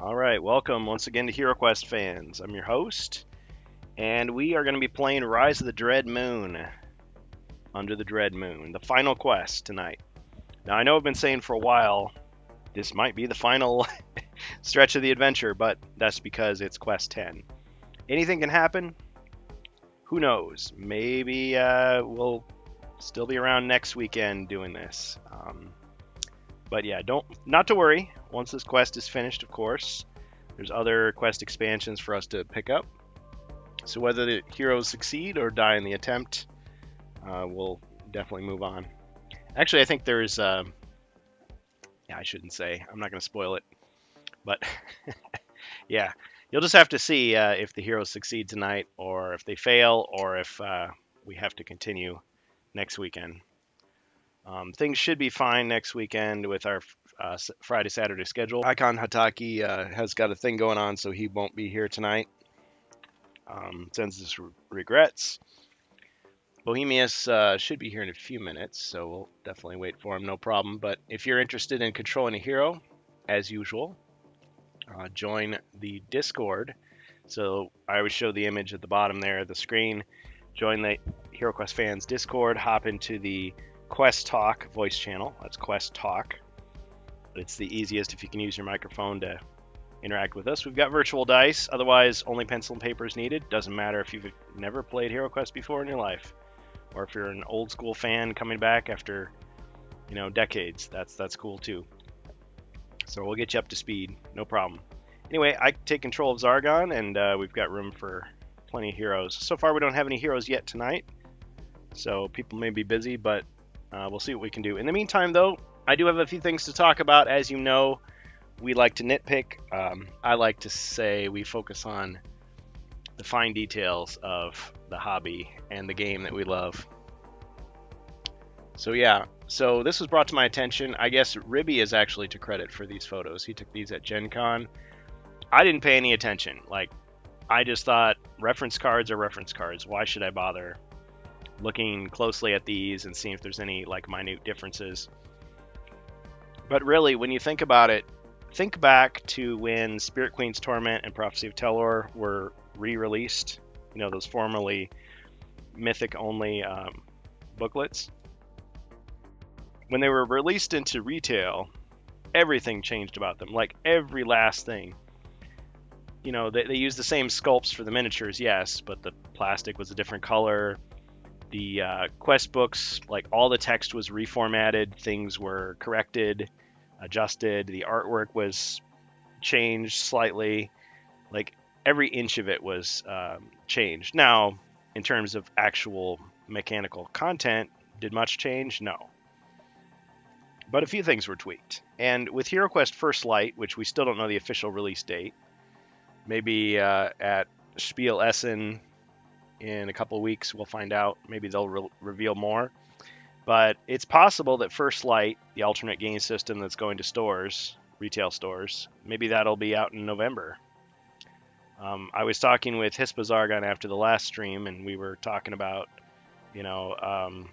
All right, welcome once again to HeroQuest fans. I'm your host, and we are going to be playing Rise of the Dread Moon. Under the Dread Moon, the final quest tonight. Now, I know I've been saying for a while this might be the final stretch of the adventure, but that's because it's quest 10. Anything can happen. Who knows? Maybe uh, we'll still be around next weekend doing this. Um, but yeah, don't not to worry. Once this quest is finished, of course, there's other quest expansions for us to pick up. So whether the heroes succeed or die in the attempt, uh, we'll definitely move on. Actually, I think there's. Uh, yeah, I shouldn't say. I'm not going to spoil it. But yeah, you'll just have to see uh, if the heroes succeed tonight, or if they fail, or if uh, we have to continue next weekend. Um, things should be fine next weekend with our uh, Friday Saturday schedule. Icon Hataki uh, has got a thing going on, so he won't be here tonight. Um, sends his re- regrets. Bohemyus uh, should be here in a few minutes, so we'll definitely wait for him, no problem. But if you're interested in controlling a hero, as usual, uh, join the Discord. So I always show the image at the bottom there of the screen. Join the HeroQuest fans Discord. Hop into the Quest Talk voice channel. That's Quest Talk. It's the easiest if you can use your microphone to interact with us. We've got virtual dice. Otherwise, only pencil and paper is needed. Doesn't matter if you've never played Hero Quest before in your life, or if you're an old school fan coming back after, you know, decades. That's that's cool too. So we'll get you up to speed, no problem. Anyway, I take control of Zargon, and uh, we've got room for plenty of heroes. So far, we don't have any heroes yet tonight, so people may be busy, but uh, we'll see what we can do. In the meantime, though, I do have a few things to talk about. As you know, we like to nitpick. Um, I like to say we focus on the fine details of the hobby and the game that we love. So yeah, so this was brought to my attention. I guess Ribby is actually to credit for these photos. He took these at Gen Con. I didn't pay any attention. Like, I just thought reference cards are reference cards. Why should I bother looking closely at these and seeing if there's any like minute differences? But really, when you think about it, think back to when Spirit Queen's Torment and Prophecy of Telor were re-released. You know, those formerly mythic-only um, booklets when they were released into retail, everything changed about them. Like every last thing. You know, they, they used the same sculpts for the miniatures, yes, but the plastic was a different color. The uh, quest books, like all the text was reformatted, things were corrected, adjusted, the artwork was changed slightly. Like every inch of it was um, changed. Now, in terms of actual mechanical content, did much change? No but a few things were tweaked. And with HeroQuest First Light, which we still don't know the official release date, maybe uh, at Spiel Essen in a couple weeks we'll find out. Maybe they'll re- reveal more. But it's possible that First Light, the alternate game system that's going to stores, retail stores, maybe that'll be out in November. Um, I was talking with Hispazargon after the last stream, and we were talking about, you know, um,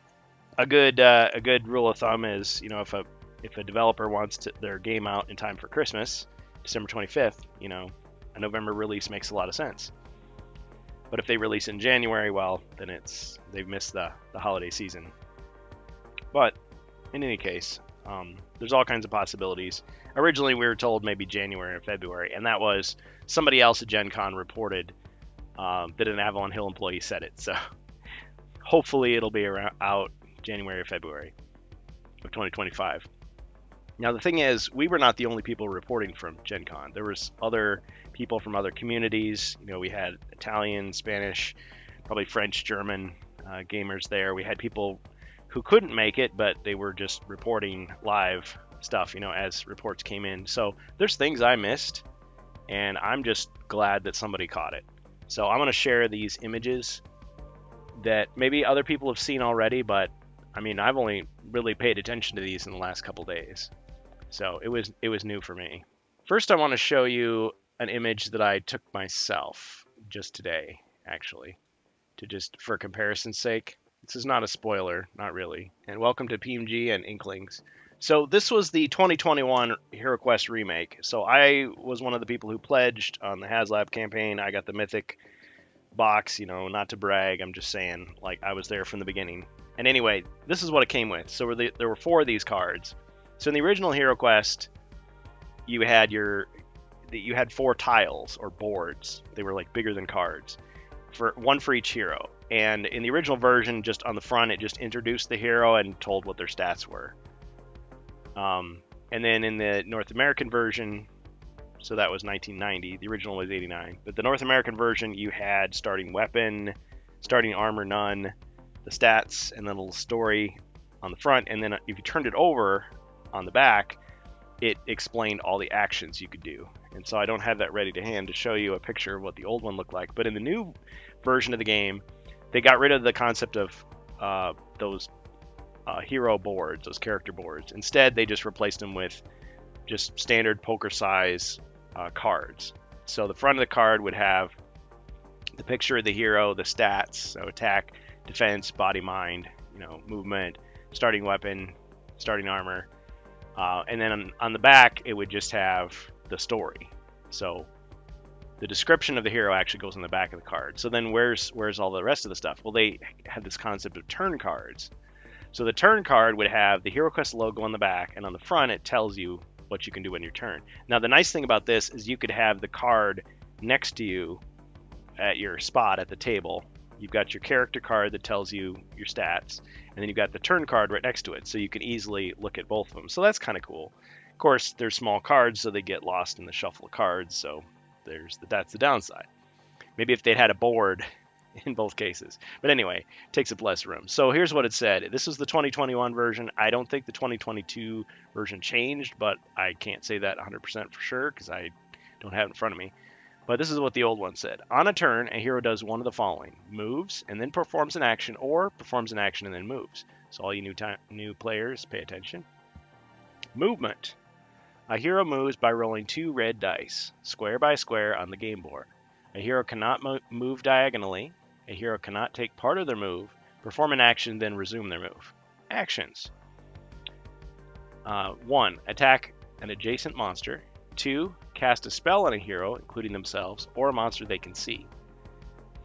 a good uh, a good rule of thumb is you know if a if a developer wants to, their game out in time for Christmas, December 25th, you know, a November release makes a lot of sense. But if they release in January, well, then it's they've missed the the holiday season. But in any case, um, there's all kinds of possibilities. Originally, we were told maybe January or February, and that was somebody else at Gen Con reported um, that an Avalon Hill employee said it. So hopefully, it'll be around, out January or February of 2025. Now the thing is, we were not the only people reporting from Gen Con. There was other people from other communities. You know, we had Italian, Spanish, probably French, German uh, gamers there. We had people who couldn't make it, but they were just reporting live stuff, you know, as reports came in. So there's things I missed, and I'm just glad that somebody caught it. So I'm going to share these images that maybe other people have seen already, but I mean, I've only really paid attention to these in the last couple days. So it was it was new for me. First I want to show you an image that I took myself just today, actually. To just for comparison's sake. This is not a spoiler, not really. And welcome to PMG and Inklings. So this was the 2021 Hero Quest remake. So I was one of the people who pledged on the HasLab campaign. I got the Mythic box, you know, not to brag. I'm just saying, like, I was there from the beginning. And anyway, this is what it came with. So there were four of these cards. So in the original Hero Quest, you had your you had four tiles or boards. They were like bigger than cards, for one for each hero. And in the original version, just on the front, it just introduced the hero and told what their stats were. Um, and then in the North American version, so that was 1990. The original was 89. But the North American version, you had starting weapon, starting armor none, the stats, and then a little story on the front. And then if you turned it over on the back, it explained all the actions you could do. And so I don't have that ready to hand to show you a picture of what the old one looked like. But in the new version of the game, they got rid of the concept of uh, those uh, hero boards, those character boards. Instead, they just replaced them with just standard poker size uh, cards. So the front of the card would have the picture of the hero, the stats, so attack, defense, body, mind, you know, movement, starting weapon, starting armor, uh, and then on, on the back it would just have the story. So the description of the hero actually goes on the back of the card. So then where's where's all the rest of the stuff? Well, they had this concept of turn cards. So the turn card would have the Hero Quest logo on the back, and on the front it tells you what you can do in your turn. Now the nice thing about this is you could have the card next to you at your spot at the table. You've got your character card that tells you your stats, and then you've got the turn card right next to it, so you can easily look at both of them. So that's kind of cool. Of course, they're small cards, so they get lost in the shuffle of cards. So there's the, that's the downside. Maybe if they'd had a board in both cases. But anyway, takes up less room. So here's what it said. This is the 2021 version. I don't think the 2022 version changed, but I can't say that 100% for sure because I don't have it in front of me. But this is what the old one said. On a turn, a hero does one of the following moves and then performs an action, or performs an action and then moves. So, all you new, time, new players, pay attention. Movement. A hero moves by rolling two red dice, square by square, on the game board. A hero cannot mo- move diagonally. A hero cannot take part of their move, perform an action, then resume their move. Actions. Uh, 1. Attack an adjacent monster. 2. Cast a spell on a hero, including themselves, or a monster they can see.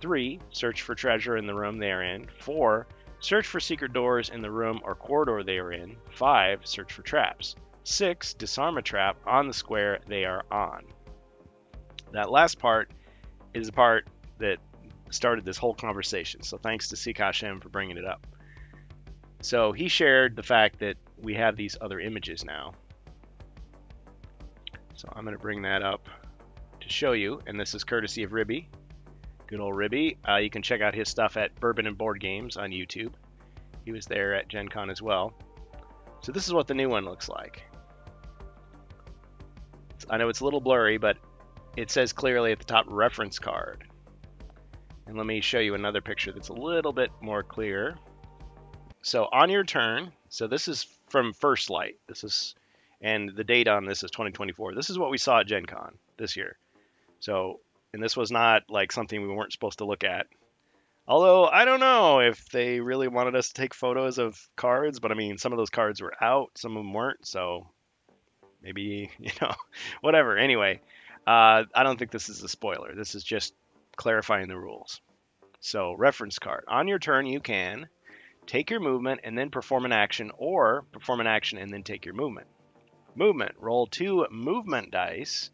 3. Search for treasure in the room they are in. 4. Search for secret doors in the room or corridor they are in. 5. Search for traps. 6. Disarm a trap on the square they are on. That last part is the part that started this whole conversation. So thanks to Sikash M for bringing it up. So he shared the fact that we have these other images now. So I'm going to bring that up to show you, and this is courtesy of Ribby. Good old Ribby. Uh, you can check out his stuff at Bourbon and Board Games on YouTube. He was there at Gen Con as well. So this is what the new one looks like. I know it's a little blurry, but it says clearly at the top reference card. And let me show you another picture that's a little bit more clear. So on your turn, so this is from First Light. This is and the date on this is 2024. This is what we saw at Gen Con this year. So, and this was not like something we weren't supposed to look at. Although I don't know if they really wanted us to take photos of cards, but I mean, some of those cards were out, some of them weren't, so maybe, you know, whatever. Anyway, uh, I don't think this is a spoiler. This is just clarifying the rules. So, reference card. On your turn, you can take your movement and then perform an action, or perform an action and then take your movement. Movement. Roll two movement dice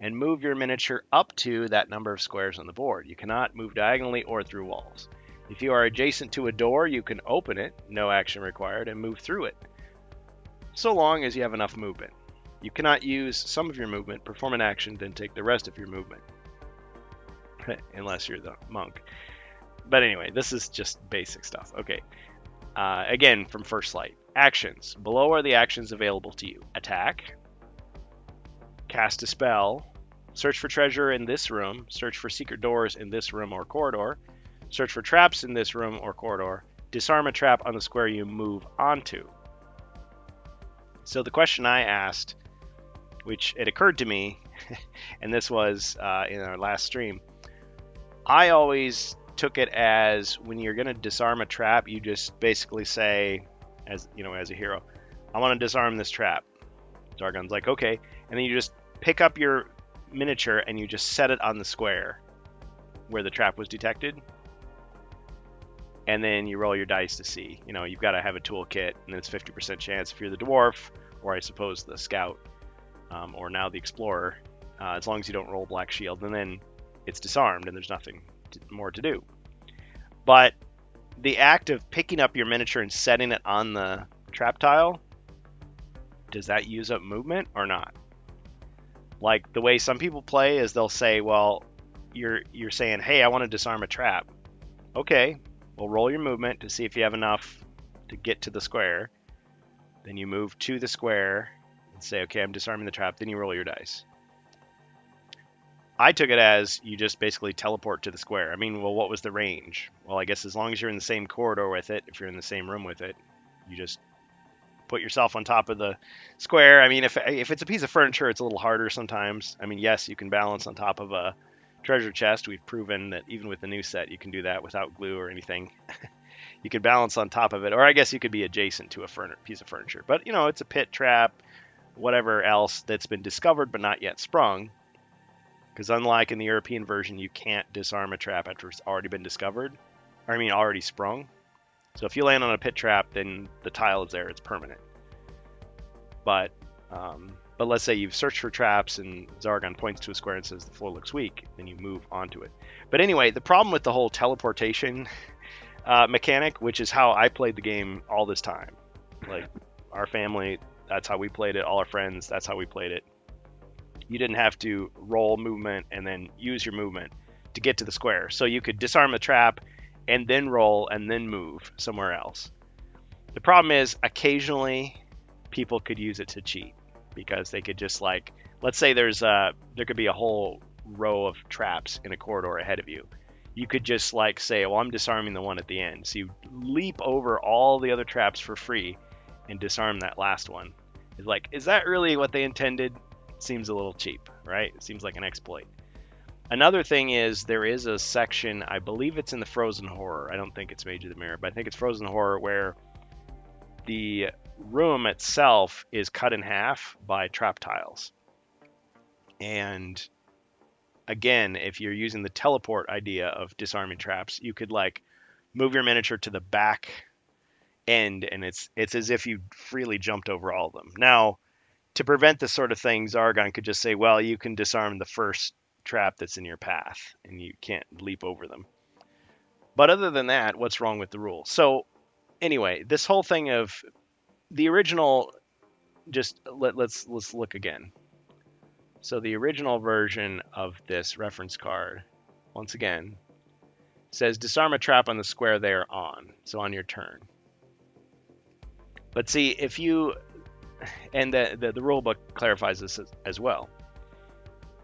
and move your miniature up to that number of squares on the board. You cannot move diagonally or through walls. If you are adjacent to a door, you can open it, no action required, and move through it, so long as you have enough movement. You cannot use some of your movement, perform an action, then take the rest of your movement, unless you're the monk. But anyway, this is just basic stuff. Okay. Uh, again, from First Light. Actions. Below are the actions available to you attack, cast a spell, search for treasure in this room, search for secret doors in this room or corridor, search for traps in this room or corridor, disarm a trap on the square you move onto. So the question I asked, which it occurred to me, and this was uh, in our last stream, I always took it as when you're going to disarm a trap, you just basically say, as you know, as a hero. I want to disarm this trap. Zargon's like, okay. And then you just pick up your miniature and you just set it on the square where the trap was detected. And then you roll your dice to see. You know, you've got to have a toolkit, and it's 50% chance if you're the dwarf, or I suppose the scout, um, or now the explorer, uh, as long as you don't roll black shield, and then it's disarmed and there's nothing more to do. But the act of picking up your miniature and setting it on the trap tile, does that use up movement or not? Like the way some people play is they'll say, well, you're you're saying, hey, I want to disarm a trap. Okay, well roll your movement to see if you have enough to get to the square. Then you move to the square and say, okay, I'm disarming the trap. Then you roll your dice. I took it as you just basically teleport to the square. I mean, well, what was the range? Well, I guess as long as you're in the same corridor with it, if you're in the same room with it, you just put yourself on top of the square. I mean, if if it's a piece of furniture, it's a little harder sometimes. I mean, yes, you can balance on top of a treasure chest. We've proven that even with the new set, you can do that without glue or anything. you could balance on top of it, or I guess you could be adjacent to a piece of furniture. But you know, it's a pit trap, whatever else that's been discovered but not yet sprung. Because unlike in the European version, you can't disarm a trap after it's already been discovered. Or, I mean, already sprung. So if you land on a pit trap, then the tile is there; it's permanent. But um, but let's say you've searched for traps and Zargon points to a square and says the floor looks weak, then you move onto it. But anyway, the problem with the whole teleportation uh, mechanic, which is how I played the game all this time, like our family, that's how we played it. All our friends, that's how we played it. You didn't have to roll movement and then use your movement to get to the square. So you could disarm the trap and then roll and then move somewhere else. The problem is occasionally people could use it to cheat because they could just like let's say there's a there could be a whole row of traps in a corridor ahead of you. You could just like say, "Well, I'm disarming the one at the end." So you leap over all the other traps for free and disarm that last one. Is like, is that really what they intended? Seems a little cheap, right? Seems like an exploit. Another thing is there is a section, I believe it's in the Frozen Horror. I don't think it's Mage of the Mirror, but I think it's Frozen Horror where the room itself is cut in half by trap tiles. And again, if you're using the teleport idea of disarming traps, you could like move your miniature to the back end and it's it's as if you freely jumped over all of them. Now, to prevent this sort of thing, Zargon could just say, well, you can disarm the first trap that's in your path and you can't leap over them. But other than that, what's wrong with the rule? So anyway, this whole thing of the original just let, let's let's look again. So the original version of this reference card, once again, says disarm a trap on the square they are on, so on your turn. But see, if you, and the, the, the rule book clarifies this as, as well.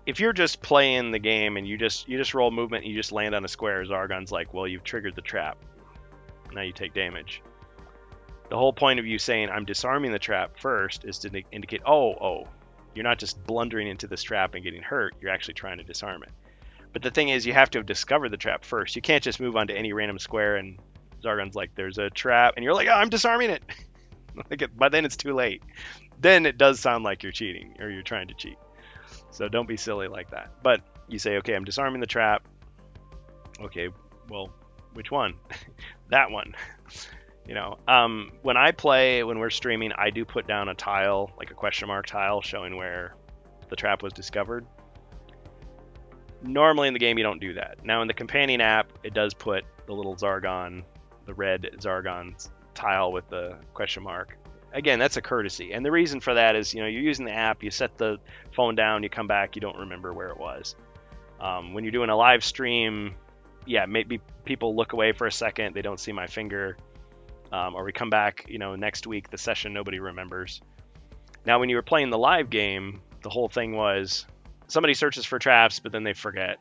If you're just playing the game and you just you just roll movement and you just land on a square, Zargon's like, well, you've triggered the trap. Now you take damage. The whole point of you saying I'm disarming the trap first is to indicate, oh, oh, you're not just blundering into this trap and getting hurt. You're actually trying to disarm it. But the thing is, you have to have discovered the trap first. You can't just move on to any random square and Zargon's like, there's a trap, and you're like, oh, I'm disarming it. but then it's too late. Then it does sound like you're cheating or you're trying to cheat. So don't be silly like that. But you say, okay, I'm disarming the trap. Okay, well, which one? that one. You know, um, when I play, when we're streaming, I do put down a tile, like a question mark tile, showing where the trap was discovered. Normally in the game, you don't do that. Now in the companion app, it does put the little Zargon, the red Zargon tile with the question mark. Again, that's a courtesy, and the reason for that is, you know, you're using the app, you set the phone down, you come back, you don't remember where it was. Um, when you're doing a live stream, yeah, maybe people look away for a second, they don't see my finger um, or we come back, you know, next week, the session nobody remembers. Now, when you were playing the live game, the whole thing was somebody searches for traps, but then they forget.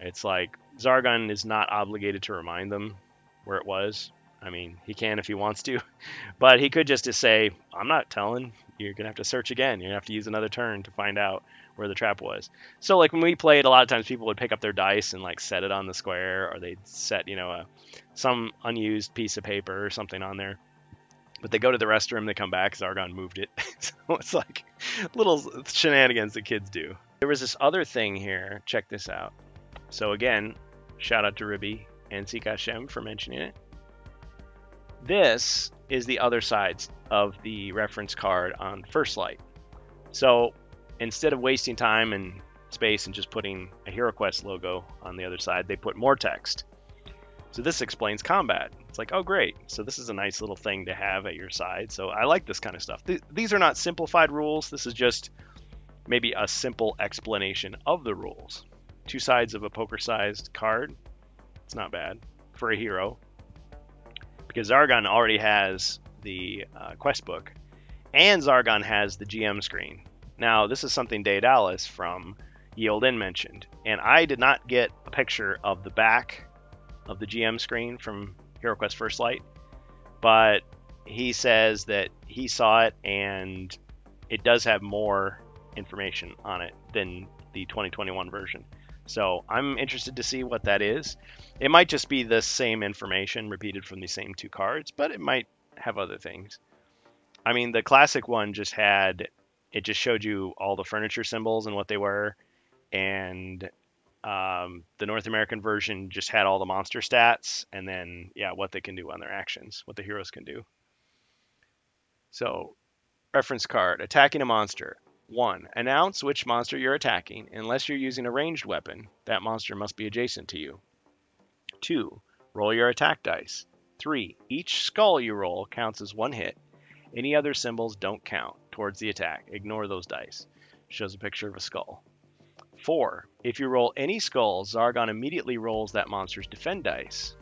It's like Zargon is not obligated to remind them where it was. I mean, he can if he wants to, but he could just, just say, I'm not telling. You're going to have to search again. You're going to have to use another turn to find out where the trap was. So like when we played, a lot of times people would pick up their dice and like set it on the square, or they'd set you know a some unused piece of paper or something on there. But they go to the restroom, they come back, Zargon moved it. so it's like little shenanigans that kids do. There was this other thing here. Check this out. So again, shout out to Ribby and Sika for mentioning it. This is the other sides of the reference card on First Light. So instead of wasting time and space and just putting a HeroQuest logo on the other side, they put more text. So this explains combat. It's like, oh great, so this is a nice little thing to have at your side. So I like this kind of stuff. Th these are not simplified rules. This is just maybe a simple explanation of the rules. Two sides of a poker-sized card. It's not bad for a hero. Because Zargon already has the uh, quest book, and Zargon has the GM screen. Now, this is something Daedalis from Ye Olde Inn mentioned, and I did not get a picture of the back of the GM screen from HeroQuest First Light, but he says that he saw it and it does have more information on it than the 2021 version. So I'm interested to see what that is. It might just be the same information repeated from the same two cards, but it might have other things. I mean, the classic one just had it just showed you all the furniture symbols and what they were, and um, the North American version just had all the monster stats and then yeah, what they can do on their actions, what the heroes can do. So, reference card: attacking a monster. 1. Announce which monster you're attacking. Unless you're using a ranged weapon, that monster must be adjacent to you. 2. Roll your attack dice. 3. Each skull you roll counts as one hit. Any other symbols don't count towards the attack. Ignore those dice. Shows a picture of a skull. 4. If you roll any skulls, Zargon immediately rolls that monster's defend dice.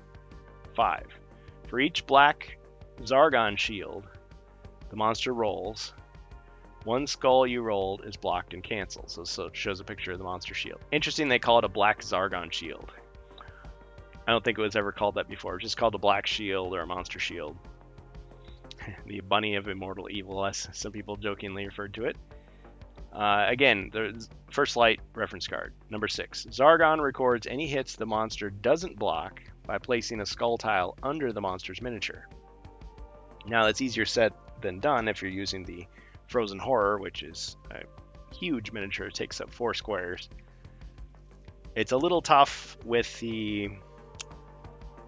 5. For each black Zargon shield the monster rolls, one skull you rolled is blocked and canceled, so, so it shows a picture of the monster shield. Interesting they call it a black Zargon shield. I don't think it was ever called that before. It was just called a black shield or a monster shield. the bunny of immortal evil, as some people jokingly referred to it. Uh, again, the first light reference card. Number six. Zargon records any hits the monster doesn't block by placing a skull tile under the monster's miniature. Now, that's easier said than done if you're using the Frozen Horror, which is a huge miniature, takes up four squares. It's a little tough with the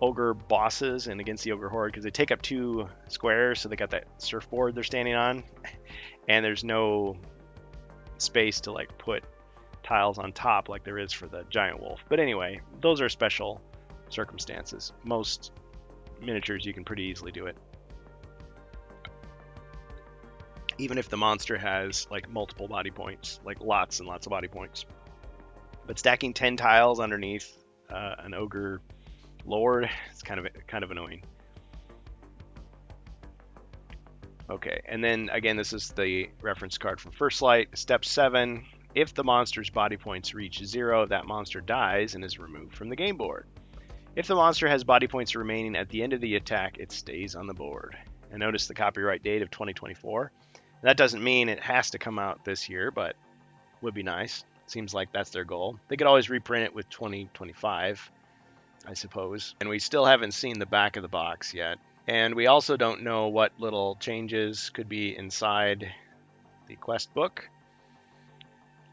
ogre bosses and against the ogre horde because they take up two squares, so they got that surfboard they're standing on, and there's no space to like put tiles on top like there is for the giant wolf. But anyway, those are special circumstances. Most miniatures you can pretty easily do it. Even if the monster has like multiple body points, like lots and lots of body points. But stacking 10 tiles underneath uh, an ogre lord is kind of kind of annoying. Okay, and then again, this is the reference card from First Light. Step 7, if the monster's body points reach zero, that monster dies and is removed from the game board. If the monster has body points remaining at the end of the attack, it stays on the board. And notice the copyright date of 2024. That doesn't mean it has to come out this year, but would be nice. Seems like that's their goal. They could always reprint it with 2025, I suppose. And we still haven't seen the back of the box yet. And we also don't know what little changes could be inside the quest book.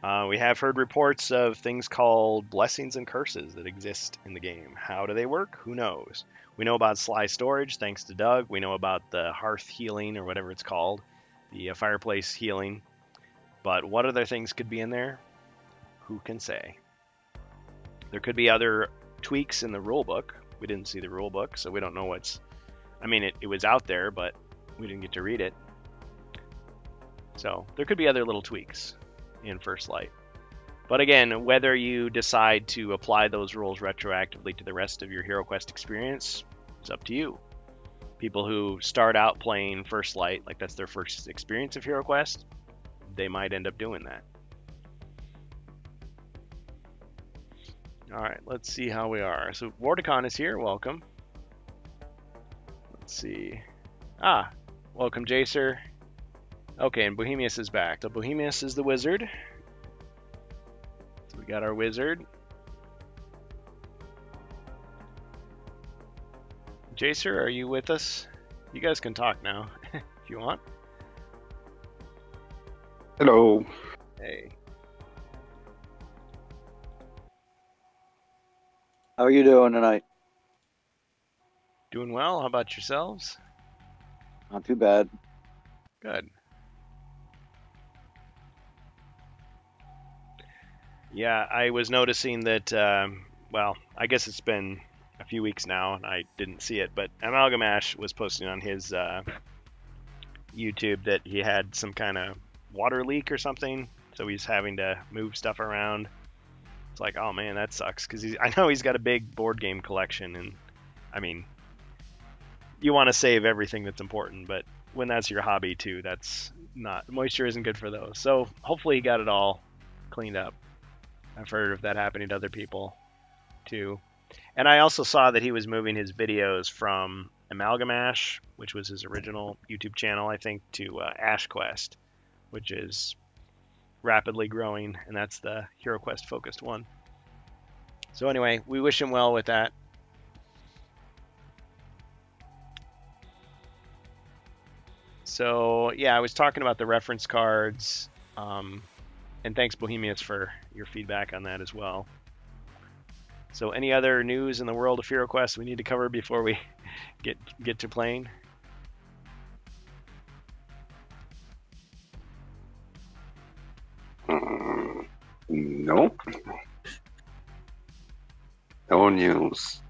Uh, we have heard reports of things called blessings and curses that exist in the game. How do they work? Who knows? We know about Sly Storage, thanks to Doug. We know about the Hearth Healing, or whatever it's called the uh, fireplace healing. But what other things could be in there? Who can say? There could be other tweaks in the rulebook. We didn't see the rulebook, so we don't know what's. I mean, it, it was out there, but we didn't get to read it. So there could be other little tweaks in First Light. But again, whether you decide to apply those rules retroactively to the rest of your HeroQuest experience, it's up to you people who start out playing First Light, like that's their first experience of HeroQuest, they might end up doing that. All right, let's see how we are. So Vorticon is here. Welcome. Let's see. Ah, welcome, Jacer. Okay, and Bohemyus is back. So Bohemyus is the wizard. So we got our wizard. Jacer, are you with us? You guys can talk now. if you want. Hello. Hey. How are you doing tonight? Doing well. How about yourselves? Not too bad. Good. Yeah, I was noticing that. Um, well, I guess it's been a few weeks now, and I didn't see it, but Amalgamash was posting on his uh, YouTube that he had some kind of water leak or something, so he's having to move stuff around. It's like, oh man, that sucks because I know he's got a big board game collection, and I mean, you want to save everything that's important, but when that's your hobby too, that's not moisture isn't good for those. So hopefully he got it all cleaned up. I've heard of that happening to other people too. And I also saw that he was moving his videos from Amalgamash, which was his original YouTube channel, I think, to uh, AshQuest, which is rapidly growing, and that's the HeroQuest focused one. So anyway, we wish him well with that. So yeah, I was talking about the reference cards, um, and thanks Bohemyus for your feedback on that as well. So any other news in the world of HeroQuest we need to cover before we get get to playing? Mm, nope. No news.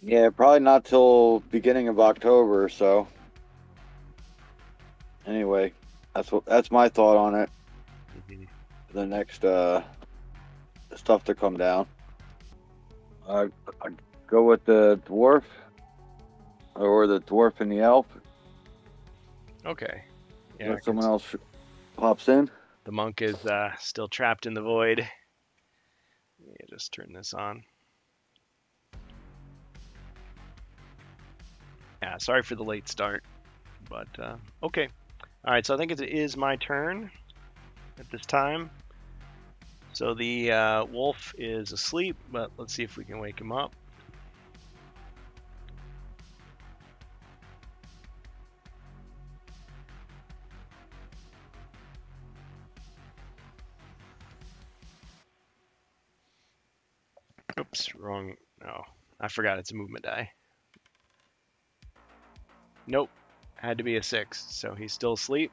Yeah, probably not till beginning of October or so. Anyway, that's what that's my thought on it. The next uh stuff to come down. I I go with the dwarf or the dwarf and the elf. Okay. Yeah, Yeah, 'cause someone else pops in. the monk is uh, still trapped in the void. Let me just turn this on. Yeah, sorry for the late start, but uh, okay. All right, so I think it is my turn at this time. So the uh, wolf is asleep, but let's see if we can wake him up. Oops, wrong. No, I forgot it's a movement die. Nope, had to be a six, so he's still asleep.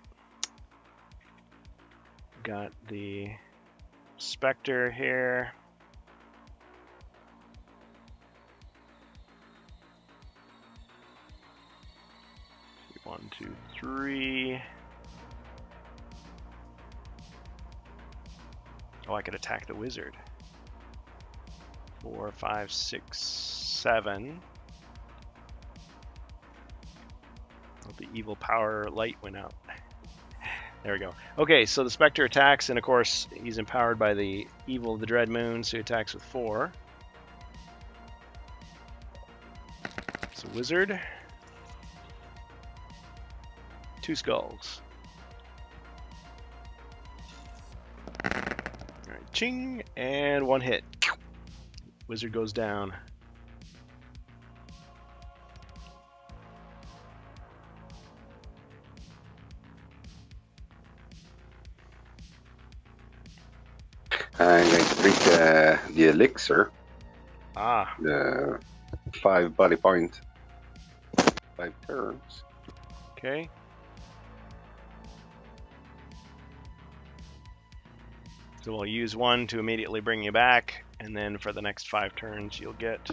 Got the Spectre here. One, two, three. Oh, I could attack the wizard. Four, five, six, seven. Oh, the evil power light went out. There we go. Okay, so the Spectre attacks, and of course, he's empowered by the evil of the Dread Moon, so he attacks with four. So, Wizard. Two skulls. Alright, ching, and one hit. Wizard goes down. The elixir, Ah, the five body point, five turns. okay. So we'll use one to immediately bring you back, and then for the next five turns, you'll get,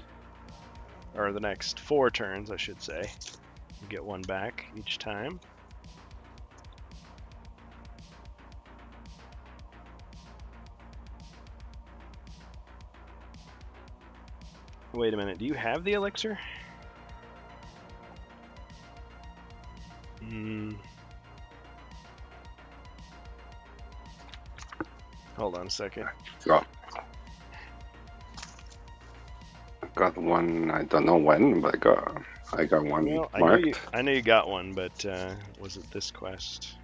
or the next four turns, I should say, you get one back each time. Wait a minute, do you have the elixir? Hmm. Hold on a second. Got, got one. I don't know when, but I got I got one Well, I know marked. you, I know you got one, but uh, was it this quest?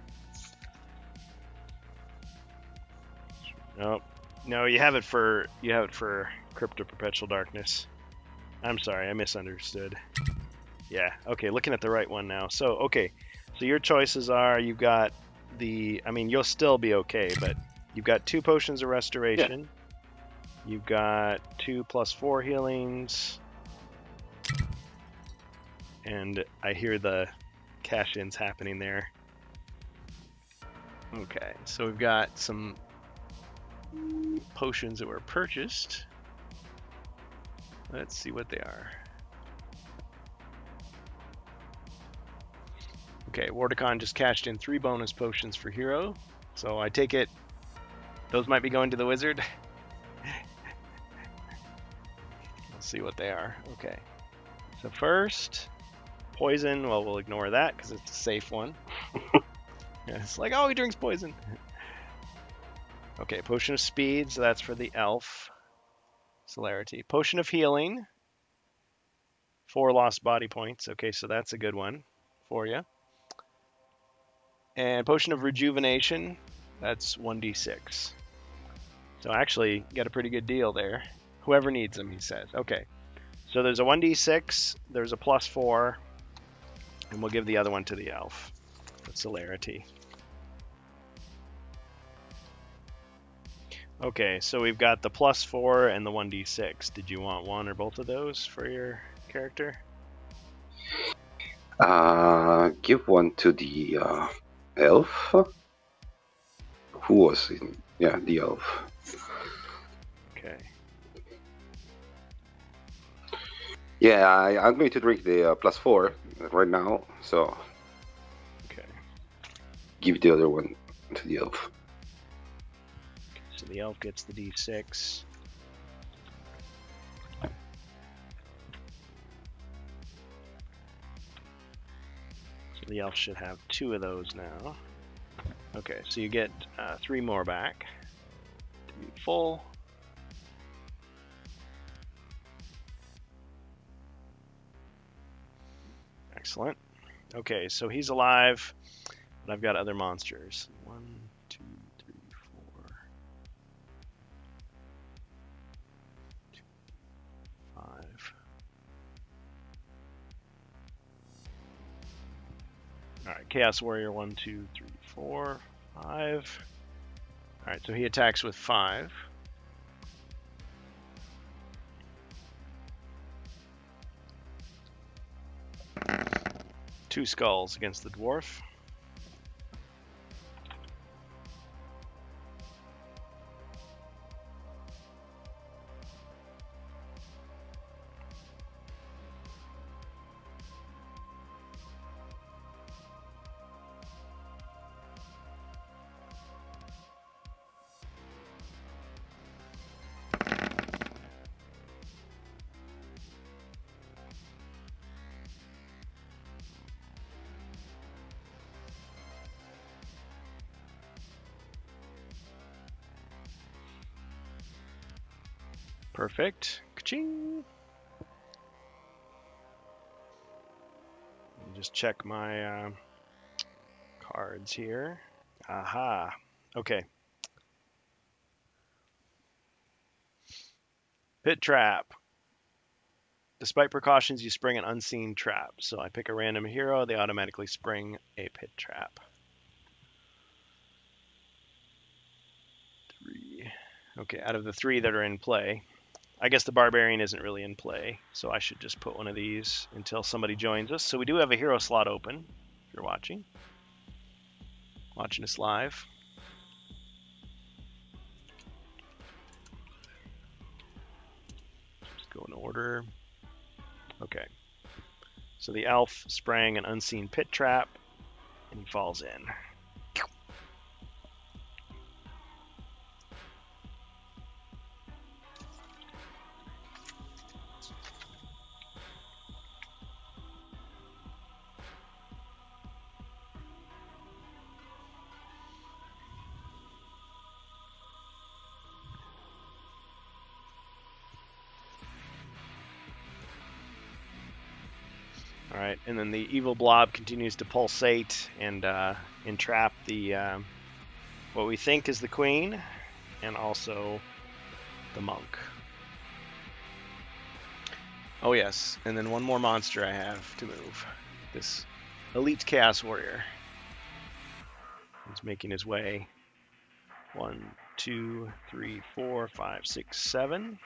Nope. No, you have it for you have it for Crypt of Perpetual Darkness. I'm sorry, I misunderstood. Yeah, okay, looking at the right one now. So, okay, so your choices are you've got the, I mean, you'll still be okay, but you've got two potions of restoration. Yeah. You've got two plus four healings. And I hear the cash ins happening there. Okay, so we've got some potions that were purchased. Let's see what they are. Okay, Wardicon just cashed in three bonus potions for Hero. So I take it those might be going to the wizard. Let's see what they are. Okay. So first, poison. Well, we'll ignore that because it's a safe one. yeah, it's like, oh, he drinks poison. okay, potion of speed. So that's for the elf. Celerity. Potion of healing. Four lost body points. Okay, so that's a good one for you. And potion of rejuvenation. That's 1d6. So actually, got a pretty good deal there. Whoever needs them, he says. Okay. So there's a 1d6, there's a plus 4, and we'll give the other one to the elf. Celerity. Okay, so we've got the plus 4 and the 1d6. Did you want one or both of those for your character? Uh, give one to the uh, elf. Who was in? Yeah, the elf. Okay. Yeah, I, I'm going to drink the uh, plus four right now. So Okay. give the other one to the elf. So the elf gets the d6. So the elf should have two of those now. Okay, so you get uh, three more back to be full. Excellent. Okay, so he's alive, but I've got other monsters. One, Alright, Chaos Warrior, one, two, three, four, five. Alright, so he attacks with five. Two skulls against the dwarf. Perfect. Ka-ching. Just check my uh, cards here. Aha. Okay. Pit trap. Despite precautions, you spring an unseen trap. So I pick a random hero, they automatically spring a pit trap. Three. Okay, out of the three that are in play, I guess the barbarian isn't really in play, so I should just put one of these until somebody joins us. So we do have a hero slot open, if you're watching. Watching us live. Just go in order. Okay. So the elf sprang an unseen pit trap, and he falls in. Evil blob continues to pulsate and uh, entrap the um, what we think is the queen, and also the monk. Oh yes, and then one more monster I have to move. This elite chaos warrior. He's making his way. One, two, three, four, five, six, seven.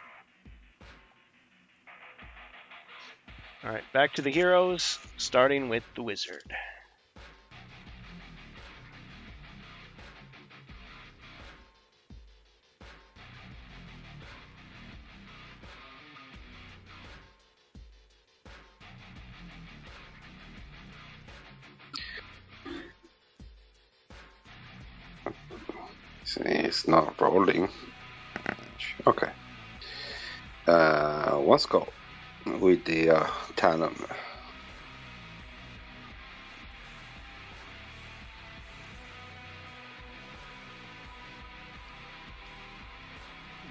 All right, back to the heroes, starting with the wizard. It's not rolling. Okay. Uh, one skull with the uh, Tanum.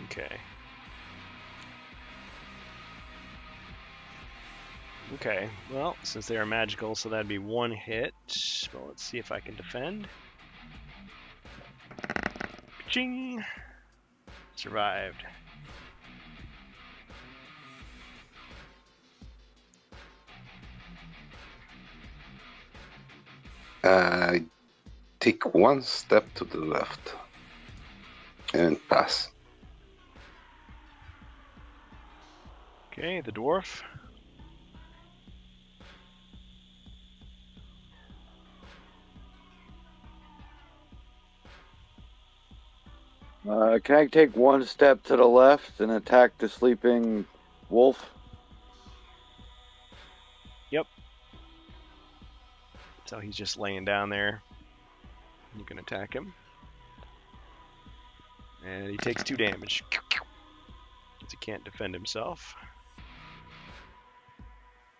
Okay. Okay, well, since they are magical, so that'd be one hit. Well, let's see if I can defend. Ching! Survived. Uh, take one step to the left and pass. Okay, the dwarf. Uh, can I take one step to the left and attack the sleeping wolf? So he's just laying down there. You can attack him. And he takes two damage. Because he can't defend himself.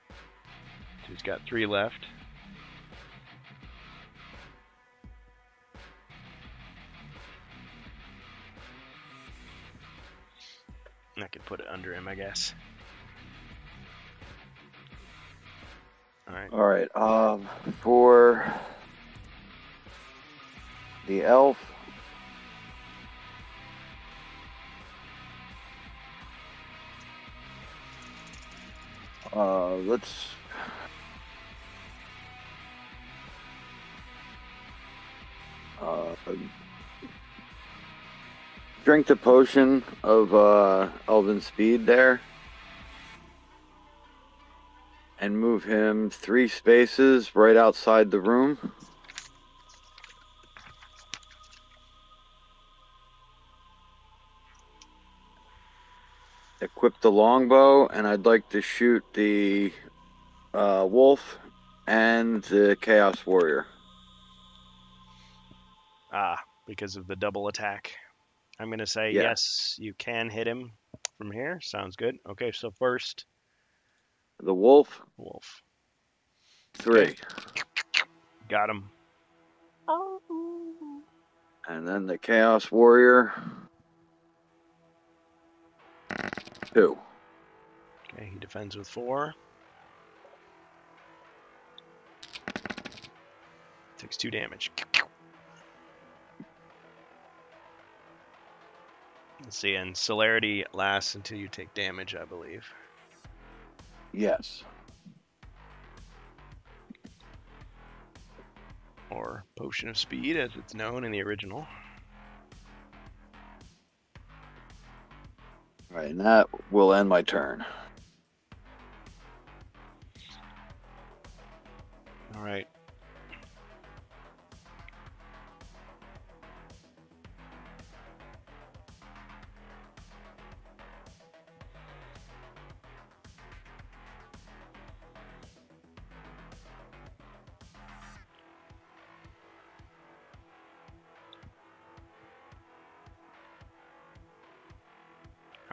So he's got three left. I could put it under him, I guess. Alright. All right. Um, for the elf, uh, let's. Uh, drink the potion of uh, Elven Speed there and move him three spaces right outside the room. Equip the longbow, and I'd like to shoot the uh, wolf and the chaos warrior. Ah, because of the double attack. I'm going to say Yeah. yes, you can hit him from here. Sounds good. Okay, so first, The wolf, wolf. three, Got him. Oh. and then the chaos warrior, two. Okay, he defends with four. Takes two damage. Let's see, and celerity lasts until you take damage, I believe. Yes. Or potion of speed, as it's known in the original. All right, and that will end my turn. All right.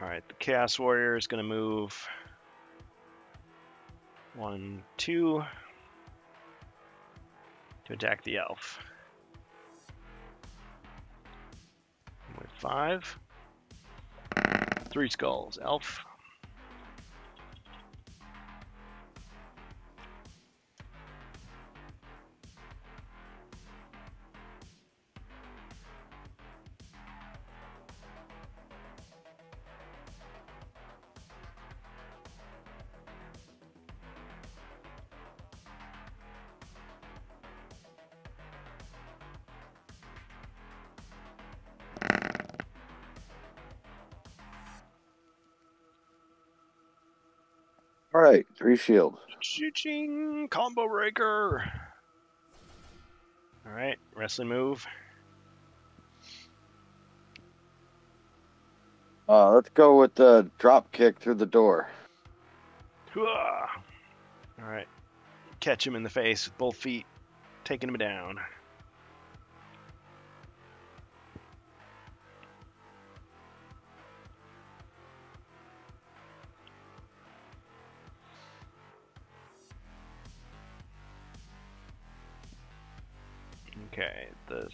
All right, the Chaos Warrior is going to move one, two, to attack the elf. With five. Three skulls. Elf. Shield. Ching combo breaker. All right, wrestling move. Uh, let's go with the drop kick through the door. All right, catch him in the face with both feet, taking him down.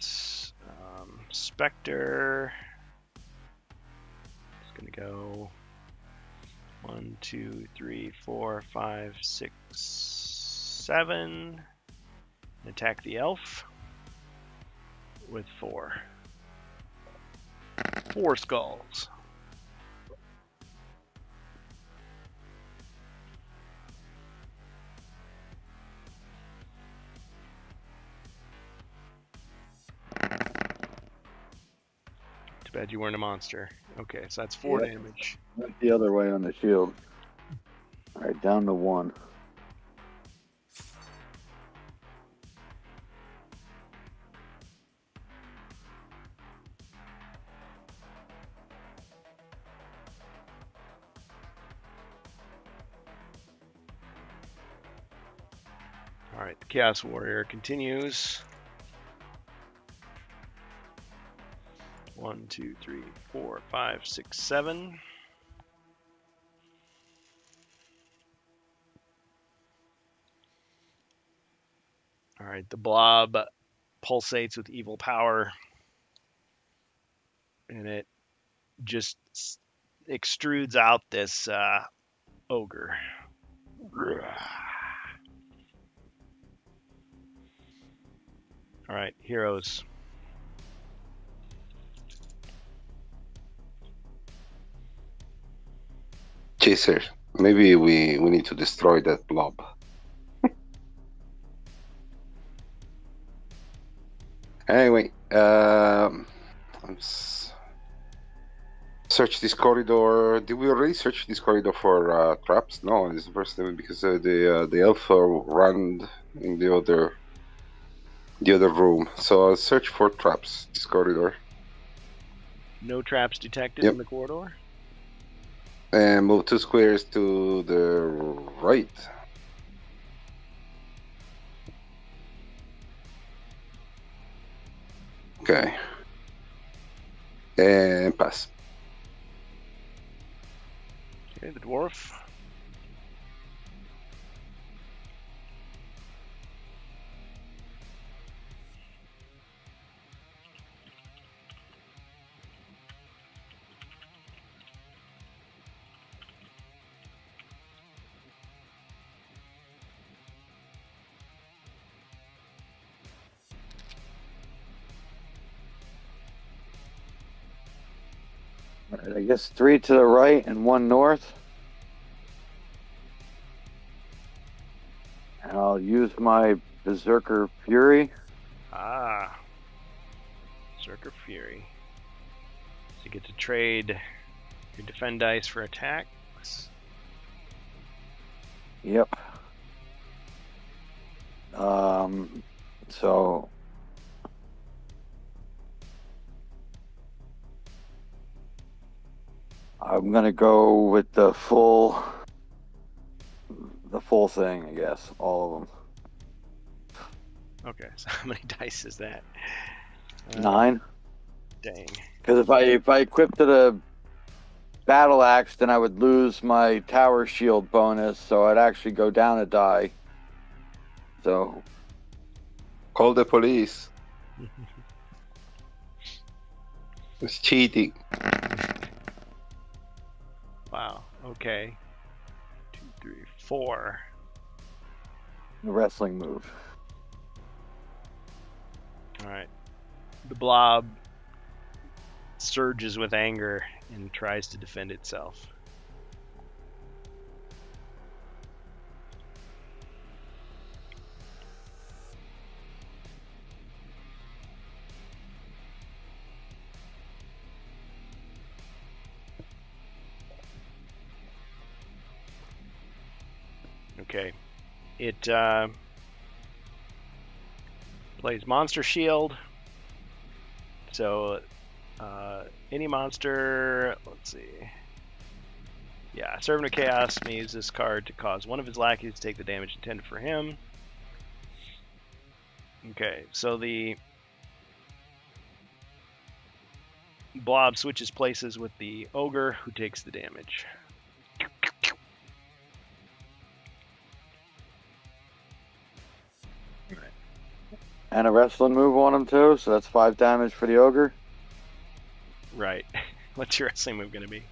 This um, Spectre It's going to go one, two, three, four, five, six, seven. And attack the elf with four. Four skulls. Too bad you weren't a monster. Okay, so that's four Yep. damage. Went the other way on the shield. All right, down to one. All right, the Chaos Warrior continues. One, two, three, four, five, six, seven. All right, the blob pulsates with evil power, and it just extrudes out this uh, ogre. All right, heroes. Jacer, maybe we, we need to destroy that blob. anyway, um, let's search this corridor. Did we already search this corridor for uh, traps? No, it's the first time because uh, the uh, the elf uh, ran in the other the other room. So I'll search for traps. This corridor No traps detected Yep. in the corridor. And move two squares to the right. Okay. And pass. Okay, the dwarf. I guess three to the right and one north. And I'll use my Berserker Fury. Ah. Berserker Fury. So you get to trade your defend dice for attacks. Yep. Um, so I'm gonna go with the full, the full thing. I guess all of them. Okay, so how many dice is that? Uh, Nine. Dang. Because if I if I equipped the battle axe, then I would lose my tower shield bonus, so I'd actually go down a die. So Call the police. It's cheating. Wow. Okay. Two, three, four. the wrestling move. All right. The blob surges with anger and tries to defend itself. Okay. It uh, plays Monster Shield. So, uh, any monster, let's see. Yeah, Servant of Chaos may use this card to cause one of his lackeys to take the damage intended for him. Okay, so the blob switches places with the ogre who takes the damage. And a wrestling move on him too, so that's five damage for the ogre. Right. What's your wrestling move going to be?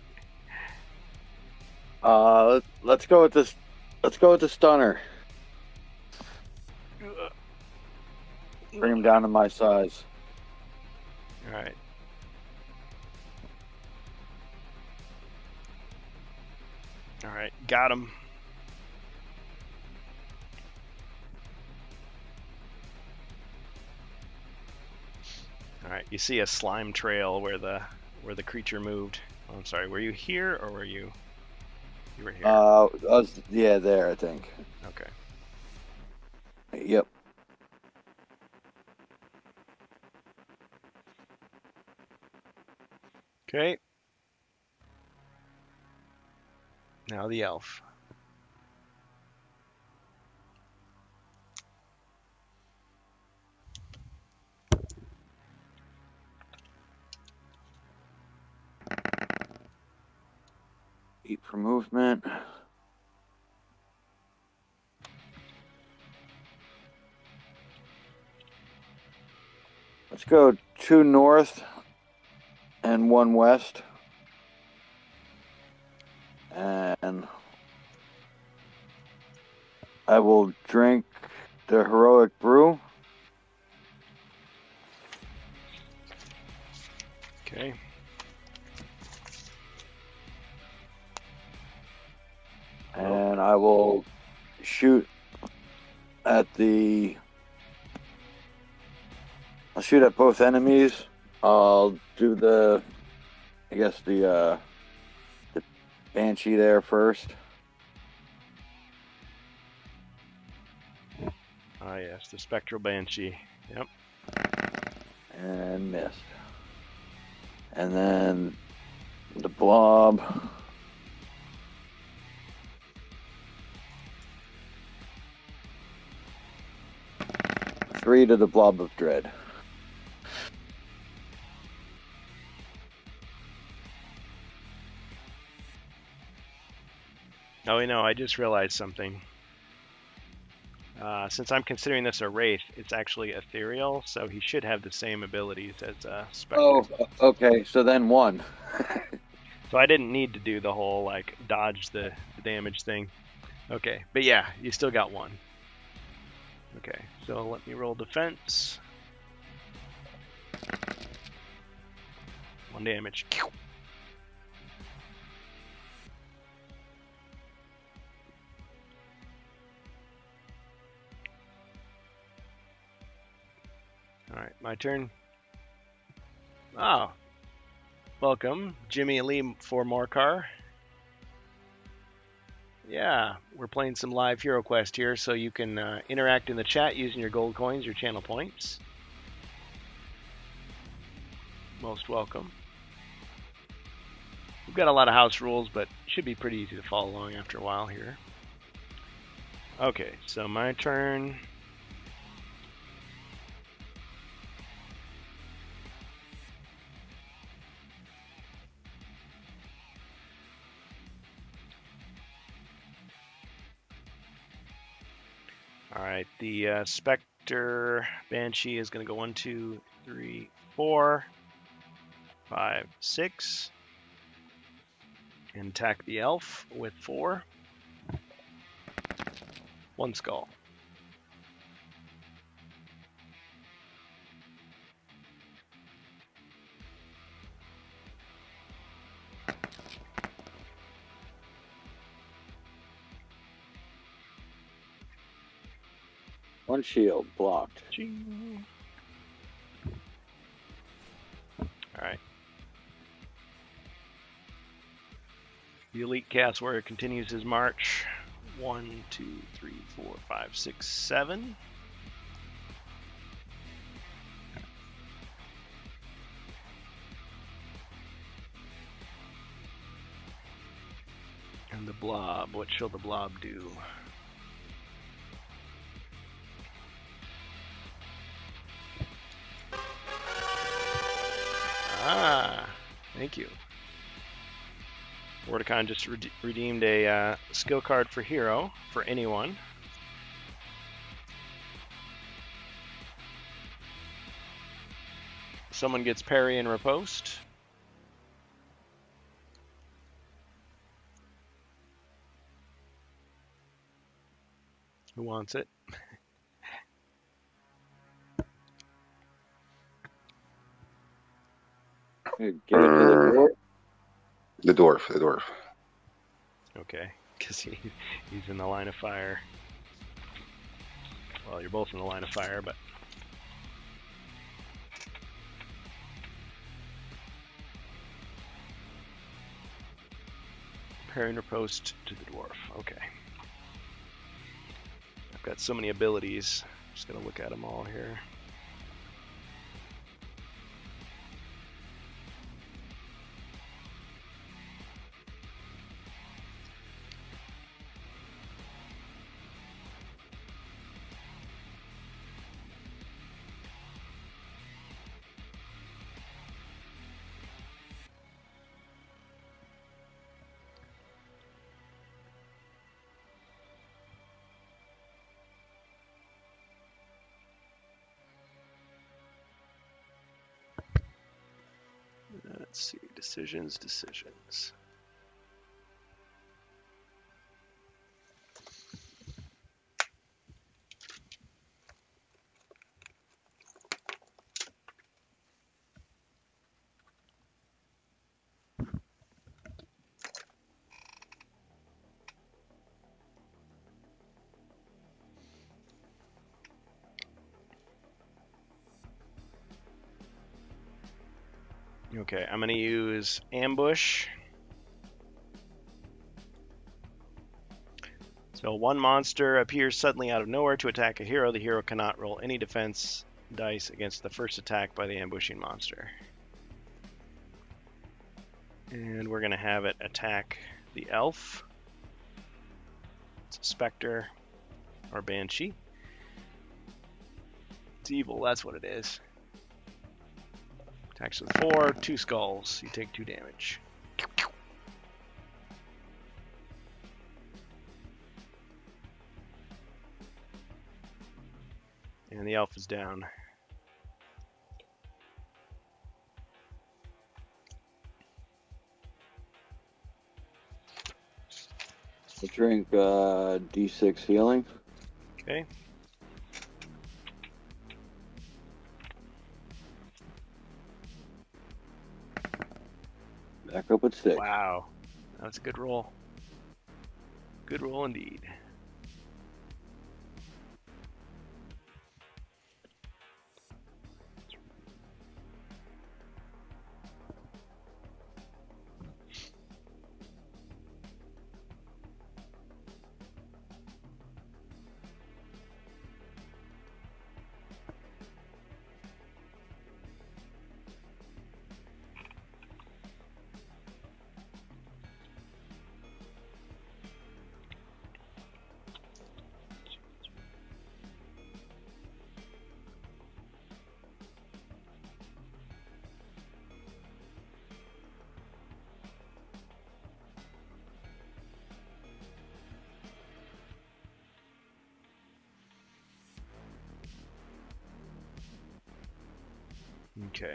Uh, let- let's go with this. Let's go with the stunner. Bring him down to my size. All right. All right, got him. All right, you see a slime trail where the where the creature moved. Oh, I'm sorry, were you here or were you? You were here. Uh, us, yeah, there I think. okay. Yep. Okay. Now the elf. Eat for movement. Let's go two north and one west. And I will drink the heroic brew. Okay. And I will shoot at the. I'll shoot at both enemies. I'll do the, I guess the uh, the banshee there first. Ah, yes, the spectral banshee. Yep. and missed. And then the blob. Three to the blob of dread. Oh, you know, I just realized something. Uh, since I'm considering this a wraith, it's actually ethereal, so he should have the same abilities as uh, specter. Oh, okay. So then one. So I didn't need to do the whole like dodge the, the damage thing. Okay, but yeah, you still got one. Okay, so let me roll defense. One damage. Alright, my turn. Oh. Welcome, Jimmy Lee for Morcar. Yeah, we're playing some live Hero Quest here, so you can uh, interact in the chat using your gold coins, your channel points. Most welcome. We've got a lot of house rules, but should be pretty easy to follow along after a while here. Okay, so my turn. All right, the uh, Spectre Banshee is going to go one, two, three, four, five, six, and attack the elf with four. One skull. One shield blocked. Ching. All right. The elite chaos warrior continues his march one, two, three, four, five, six, seven. And the blob, what shall the blob do? Ah, thank you. Mordecon just rede- redeemed a uh, skill card for hero for anyone. Someone gets parry and riposte. Who wants it? Give it the mm. dwarf. The dwarf, the dwarf. Okay, because he, he's in the line of fire. Well, you're both in the line of fire, but parry and post to the dwarf. Okay. I've got so many abilities. I'm just gonna look at them all here. Decisions, decisions. Okay, I'm gonna use ambush. So one monster appears suddenly out of nowhere to attack a hero. The hero cannot roll any defense dice against the first attack by the ambushing monster. And we're gonna have it attack the elf. It's a specter or banshee. It's evil, that's what it is. Attacks with four, two skulls. You take two damage. And the elf is down. I drink uh, D6 healing. Okay. Back up with six. Wow. That's a good roll. Good roll indeed.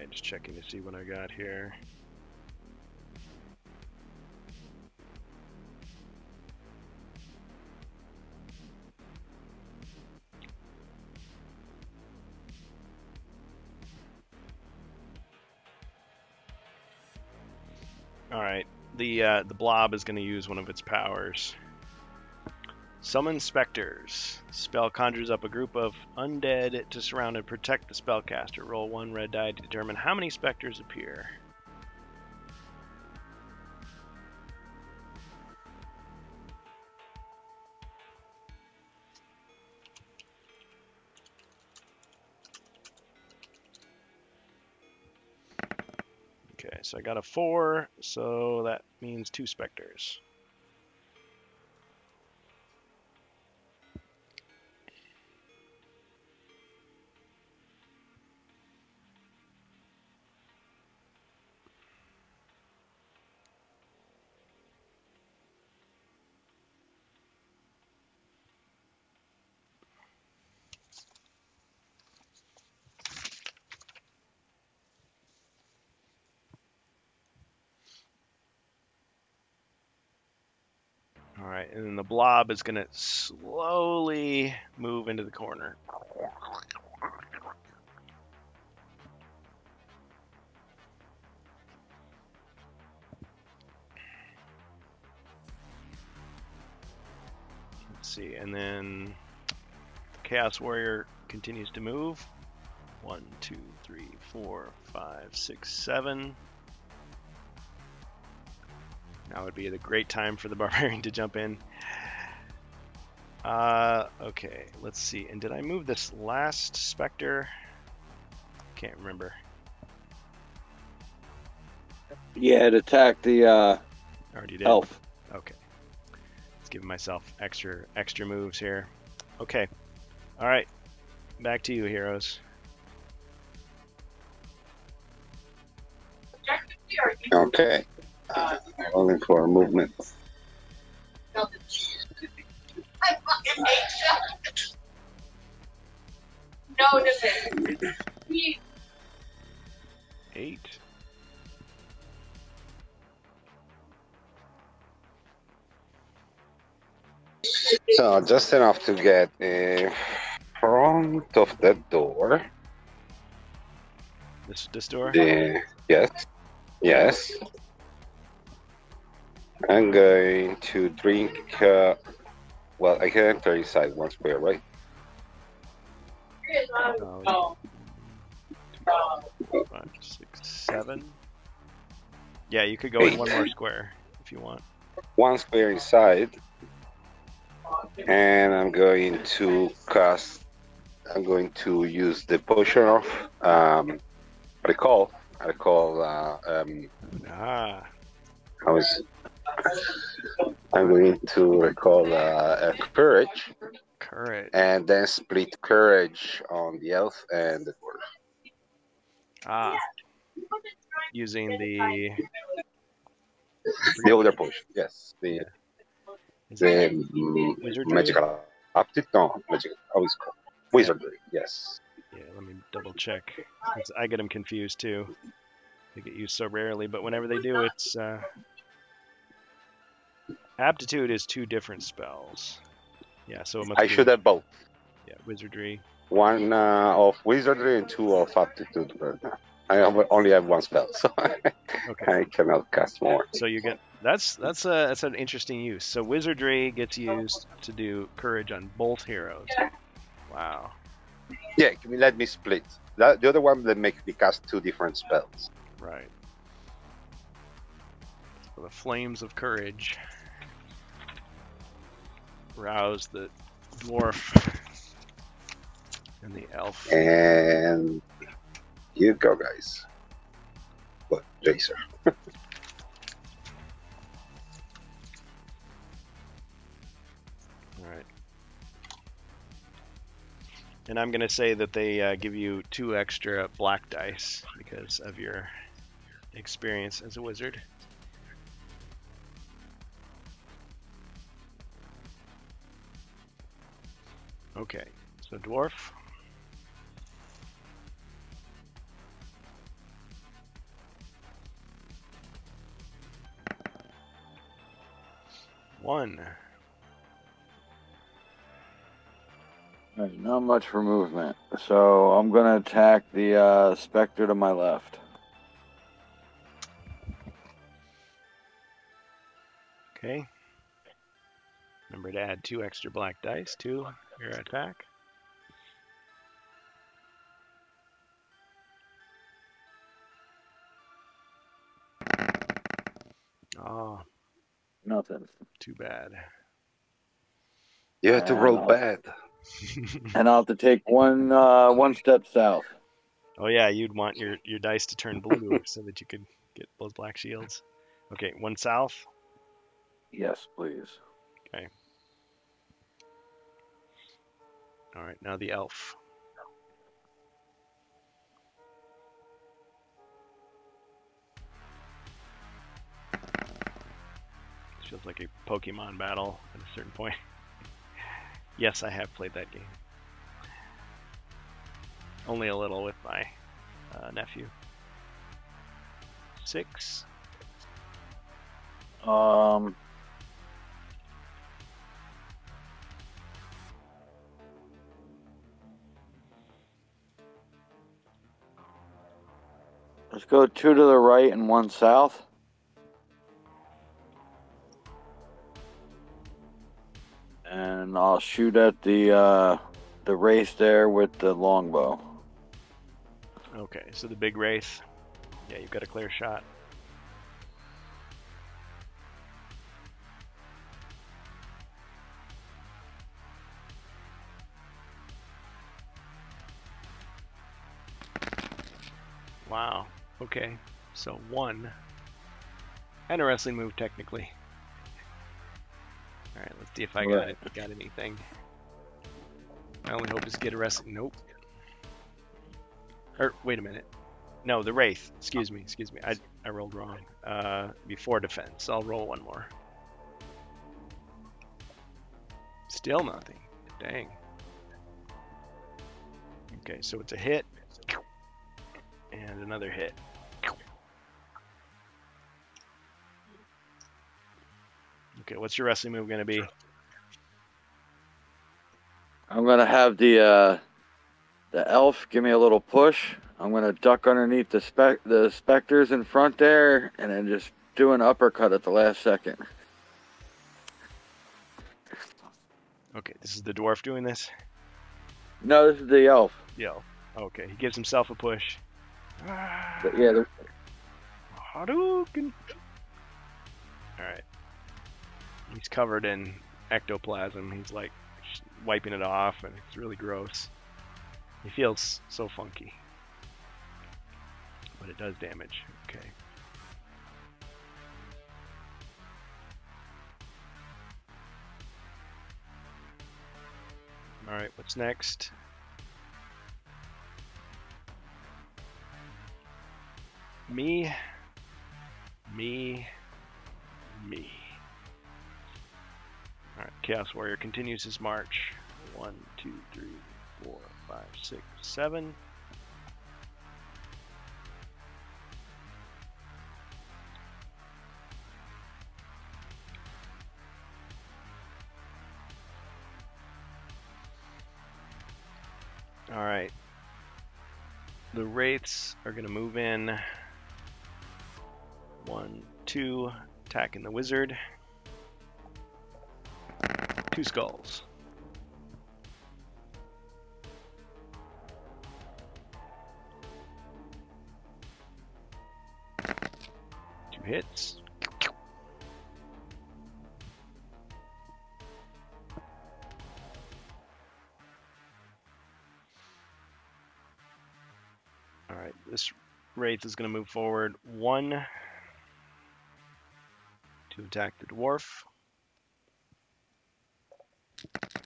Okay, just checking to see what I got here. All right, the uh, the blob is going to use one of its powers. Summon Spectres. Spell conjures up a group of undead to surround and protect the spellcaster. Roll one red die to determine how many specters appear. Okay, so I got a four, so that means two specters. Blob is going to slowly move into the corner. Let's see, and then the Chaos Warrior continues to move. One, two, three, four, five, six, seven. Now would be the great time for the barbarian to jump in. Uh, okay, let's see. And did I move this last specter? Can't remember. Yeah, it attacked the uh, already did. elf. Okay. Let's give myself extra extra moves here. Okay. All right. Back to you, heroes. Okay. Rolling for movement. I fucking. No defense. Eight. So just enough to get in front of that door. This this door. The, yes. Yes. I'm going to drink. Uh, well, I can enter inside one square, right? is on. Five, six, seven. Yeah, you could go in one more square if you want. One square inside, and I'm going to cast. I'm going to use the potion of um, recall. I recall. Uh, um, Ah, how is? I'm going to recall uh, a courage, courage. and then split courage on the elf and the dwarf. Ah, using the The other potion, yes. The the it mm, Wizardry? magical optic, no, magic. How is it called? Wizardry. Yes. Yeah, let me double check. I get them confused too. They get used so rarely, but whenever they do, it's uh, aptitude is two different spells. Yeah, so it must I be, should have both. yeah wizardry. One uh, of wizardry and two of aptitude. I only have one spell, so Okay, I cannot cast more. so you get that's that's a that's an interesting use. So wizardry gets used to do courage on both heroes. Wow. Yeah, let me split. That, the other one that makes me cast two different spells. Right. So the flames of courage rouse the dwarf and the elf. And you go, guys. What, Jason? All right. And I'm gonna say that they uh, give you two extra black dice because of your experience as a wizard. Okay, so dwarf. One. Alright, not much for movement. So I'm gonna attack the uh, specter to my left. Okay. Remember to add two extra black dice to your attack. Oh, Nothing. too bad. You have to roll no. bad. And I'll have to take one uh, one step south. oh yeah, you'd want your, your dice to turn blue so that you could Get those black shields. Okay, one south. Yes, please. All right, now the elf. This feels like a Pokemon battle at a certain point. yes, I have played that game. Only a little with my uh, nephew. Six. Um. Let's go two to the right and one south. And I'll shoot at the uh, the wraith there with the longbow. Okay, so the big wraith. Yeah, you've got a clear shot. Okay. So one. And a wrestling move, technically. Alright, let's see if I got Right. Got anything. My only hope is to get a wrestling. Nope. Or wait a minute. No, the wraith. Excuse me. Excuse me. I I rolled wrong. Uh, before defense. I'll roll one more. Still nothing. Dang. Okay, so it's a hit and another hit. Okay, what's your wrestling move gonna be? I'm gonna have the uh, the elf give me a little push. I'm gonna duck underneath the spec the specters in front there, and then just do an uppercut at the last second. Okay, this is the dwarf doing this. No, this is the elf. Elf. Okay, he gives himself a push. But yeah, the, Hadouken. All right. He's covered in ectoplasm. He's like wiping it off, and it's really gross. He feels so funky, but it does damage. Okay. All right. What's next? Me, me, me. Chaos Warrior continues his march. One, two, three, four, five, six, seven. Alright. The Wraiths are going to move in. One, two, attacking the wizard. Two skulls. Two hits. Alright, this Wraith is going to move forward one to attack the dwarf.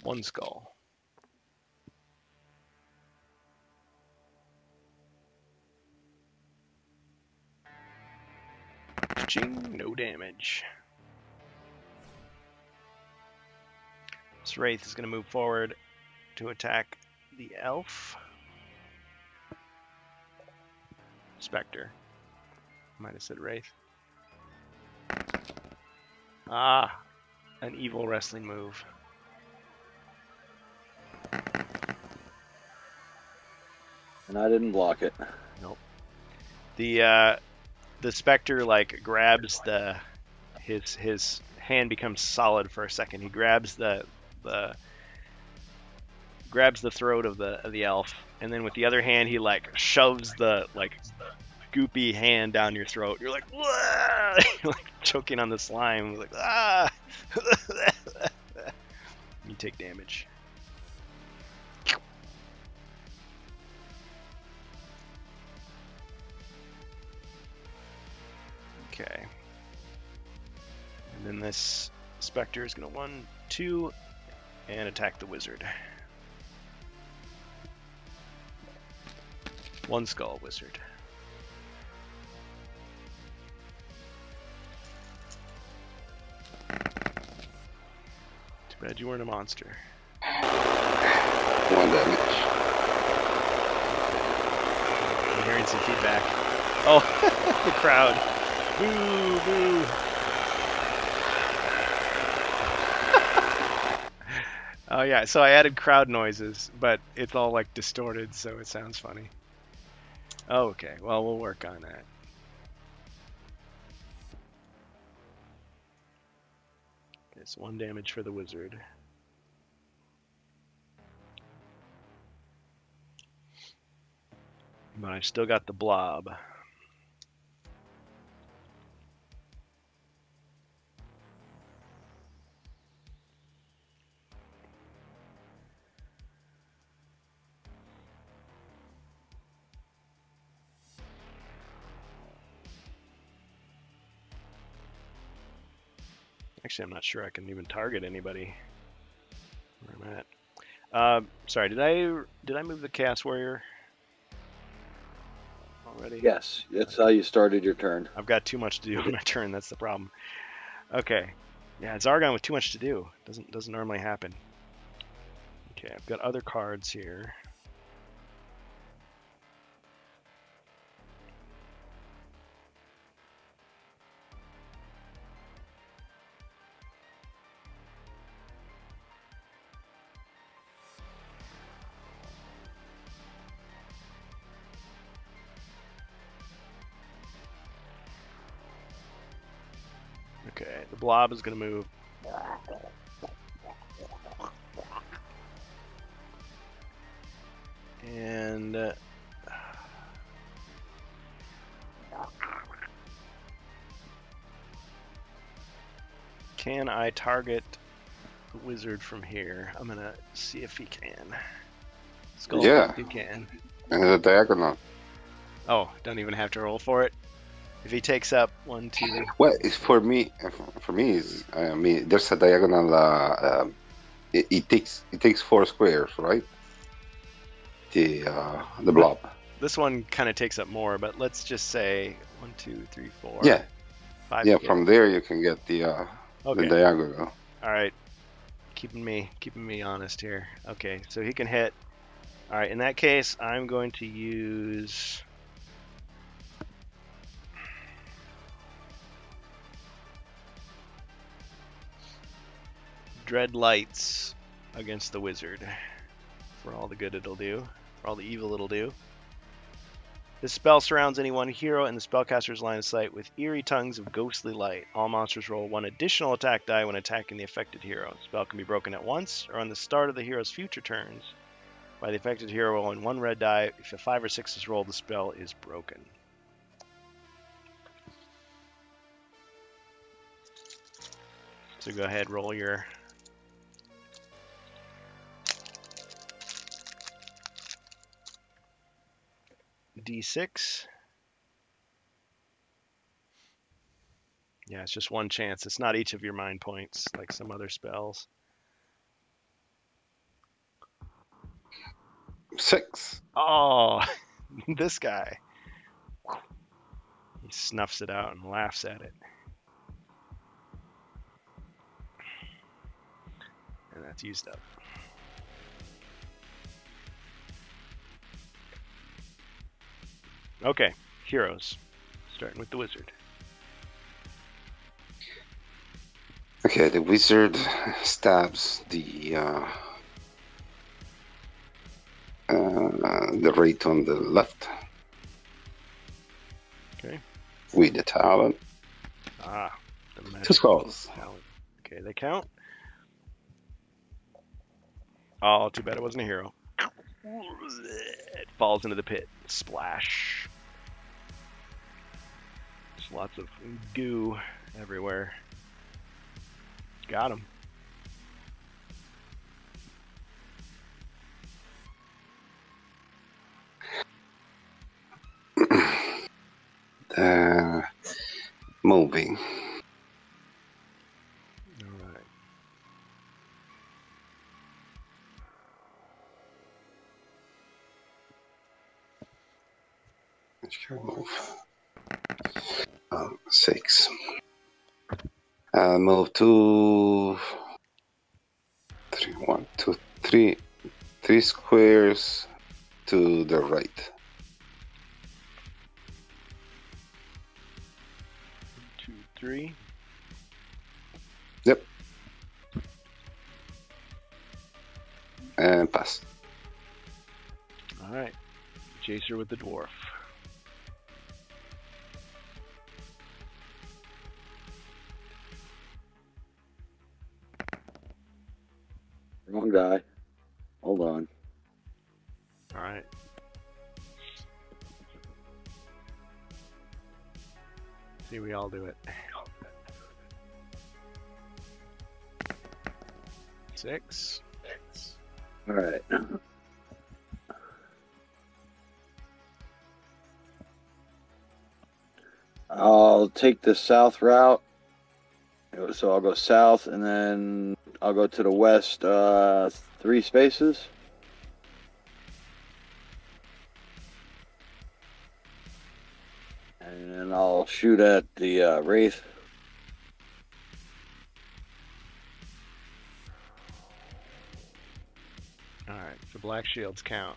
One skull. Ching, no damage. This Wraith is going to move forward to attack the elf. Spectre. Might have said Wraith. Ah, an evil wrestling move. And I didn't block it. Nope. The uh, the specter like grabs the his his hand becomes solid for a second. He grabs the the grabs the throat of the of the elf, and then with the other hand he like shoves the like goopy hand down your throat. You're like, You're like choking on the slime. Like ah, you take damage. And then this specter is gonna one, two, and attack the wizard. One skull wizard. Too bad you weren't a monster. One damage. I'm hearing some feedback. Oh, the crowd. Boo, boo. Oh yeah, so I added crowd noises, but it's all like distorted, so it sounds funny. Oh, okay, well we'll work on that. It's one damage for the wizard. But I still got the blob. Actually, I'm not sure I can even target anybody where I'm at. Uh, sorry, did I did I move the Chaos Warrior already? Yes, that's how you started your turn. I've got too much to do on my turn. That's the problem. Okay. Yeah, it's Zargon with too much to do. Doesn't doesn't normally happen. Okay, I've got other cards here. Blob is going to move. And uh, can I target the wizard from here? I'm gonna see if he can. Skull, Yeah. you can. And the diagonal. Oh, don't even have to roll for it. If he takes up one, two, Well, it's for me. For me, is I mean, there's a diagonal. Uh, um, it, it takes it takes four squares, right? The uh, the blob. this one kind of takes up more, but let's just say one, two, three, four. Yeah, five. yeah. From there, you can get the uh, Okay. the diagonal. All right. Keeping me keeping me honest here. Okay, so he can hit. All right, in that case, I'm going to use Dread Lights against the wizard for all the good it'll do, for all the evil it'll do. This spell surrounds any one hero in the spellcaster's line of sight with eerie tongues of ghostly light. All monsters roll one additional attack die when attacking the affected hero. The spell can be broken at once or on the start of the hero's future turns by the affected hero rolling one red die. If a 5 or 6 is rolled, the spell is broken. So go ahead, roll your d6. Yeah, it's just one chance. It's not each of your mind points like some other spells. Six. Oh, this guy. He snuffs it out and laughs at it. And that's used up. Okay, heroes. Starting with the wizard. Okay, the wizard stabs the uh, uh, the wraith on the left. Okay. With the talent. Ah, the Two skulls. talent. Okay, they count. Oh, too bad it wasn't a hero. It falls into the pit. Splash. There's lots of goo everywhere. Got him. Uh, moving. Which can move? Um, six. Uh, move two, three, one, two, three, three squares to the right. Two, three. Yep. And pass. All right. Jacer with the dwarf. Wrong guy. Hold on. All right. See, we all do it. Six. All right. I'll take the south route. So I'll go south and then I'll go to the west uh, three spaces. And then I'll shoot at the uh, Wraith. All right. So black shields count.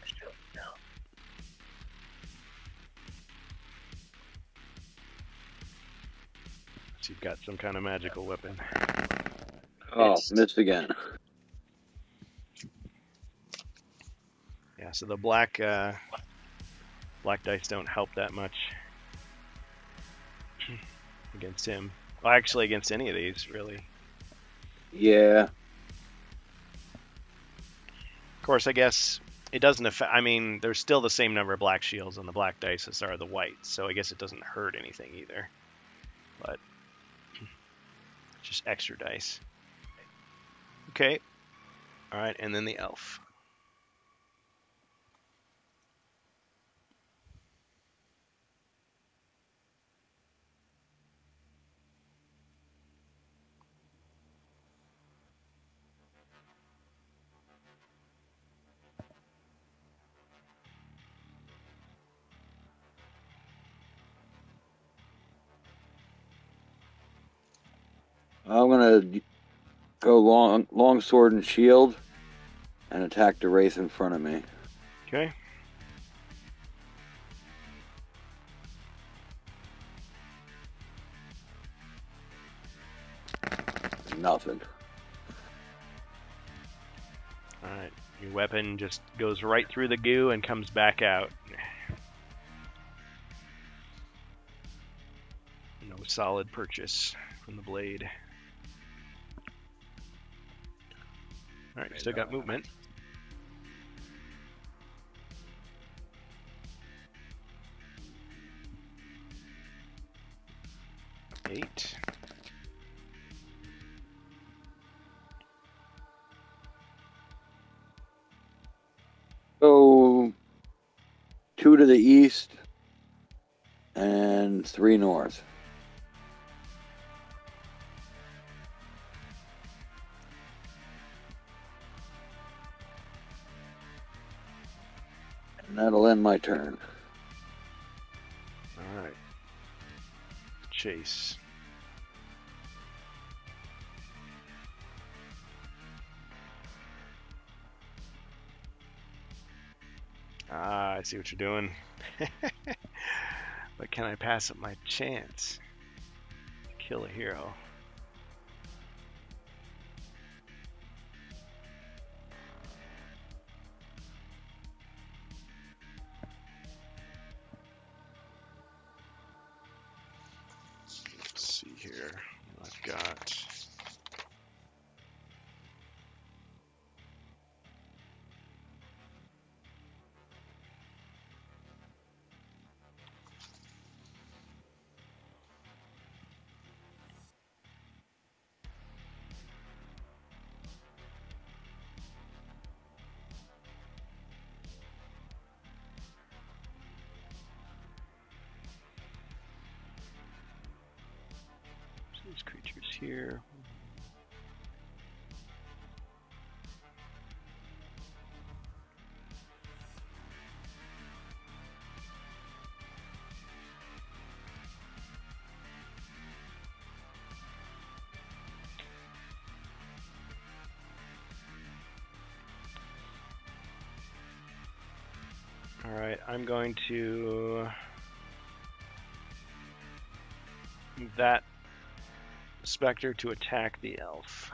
So you've got some kind of magical weapon. Oh, It's- missed again. Yeah. So the black uh, black dice don't help that much against him. Well, actually, against any of these, really. Yeah. Of course, I guess it doesn't affect. I mean, there's still the same number of black shields on the black dice as are the whites, so I guess it doesn't hurt anything either. But just extra dice. Okay. All right, and then the elf. I'm gonna go long, long sword and shield, and attack the wraith in front of me. Okay. Nothing. All right. Your weapon just goes right through the goo and comes back out. No solid purchase from the blade. All right, still got uh, movement. Eight. Go two to the east and three north. That'll end my turn. All right. Chase. Ah, I see what you're doing. but can I pass up my chance? Kill a hero. Going to that specter to attack the elf.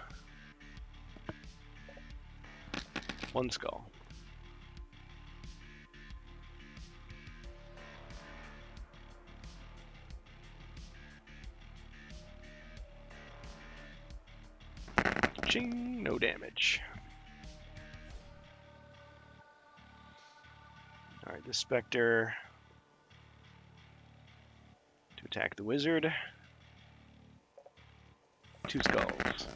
One skull. Ching, no damage. The Spectre to attack the wizard. Two skulls.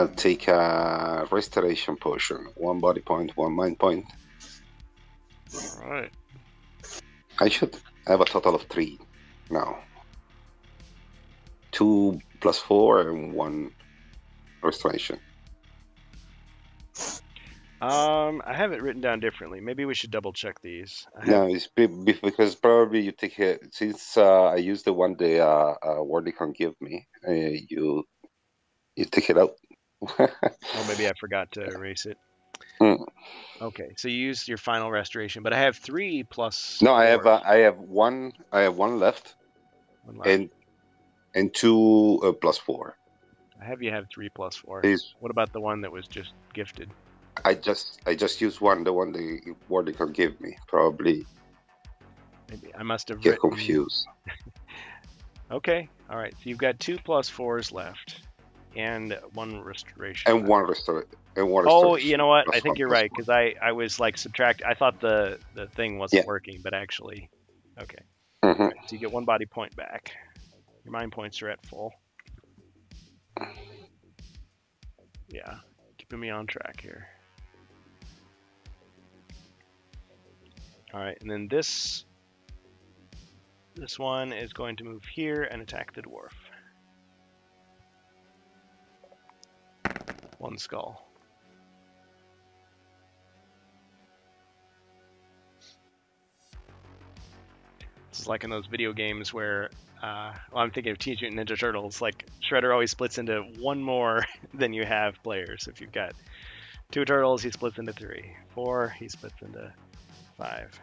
I'll take a restoration potion. One body point, one mind point. Alright. I should have a total of three now. Two plus four and one restoration. Um, I have it written down differently. Maybe we should double check these. No, it's be- be- because probably you take it since uh, I used the one the uh, uh, Wardy can give me. Uh, you you take it out. Oh, maybe I forgot to erase it. Mm. Okay, so you used your final restoration, but I have three plus. no, I have uh, I have one I have one left One left. and and two uh, plus four. I have you have three plus four. Is What about the one that was just gifted? I just I just used one the one the Wardy can give me. Probably Maybe I must have get written. confused. Okay, all right. So you've got two plus fours left, and one restoration. And one restoration. and one Oh, restoration. Oh, you know what? Plus I think you're right because I I was like subtract. I thought the the thing wasn't working, but actually, okay. Mhm. All right, so you get one body point back. Your mind points are at full. Yeah, keeping me on track here. All right, and then this this one is going to move here and attack the dwarf. One skull. This is like in those video games where, uh, well, I'm thinking of Teenage Mutant Ninja Turtles. Like Shredder always splits into one more than you have players. If you've got two turtles, he splits into three. Four, he splits into five.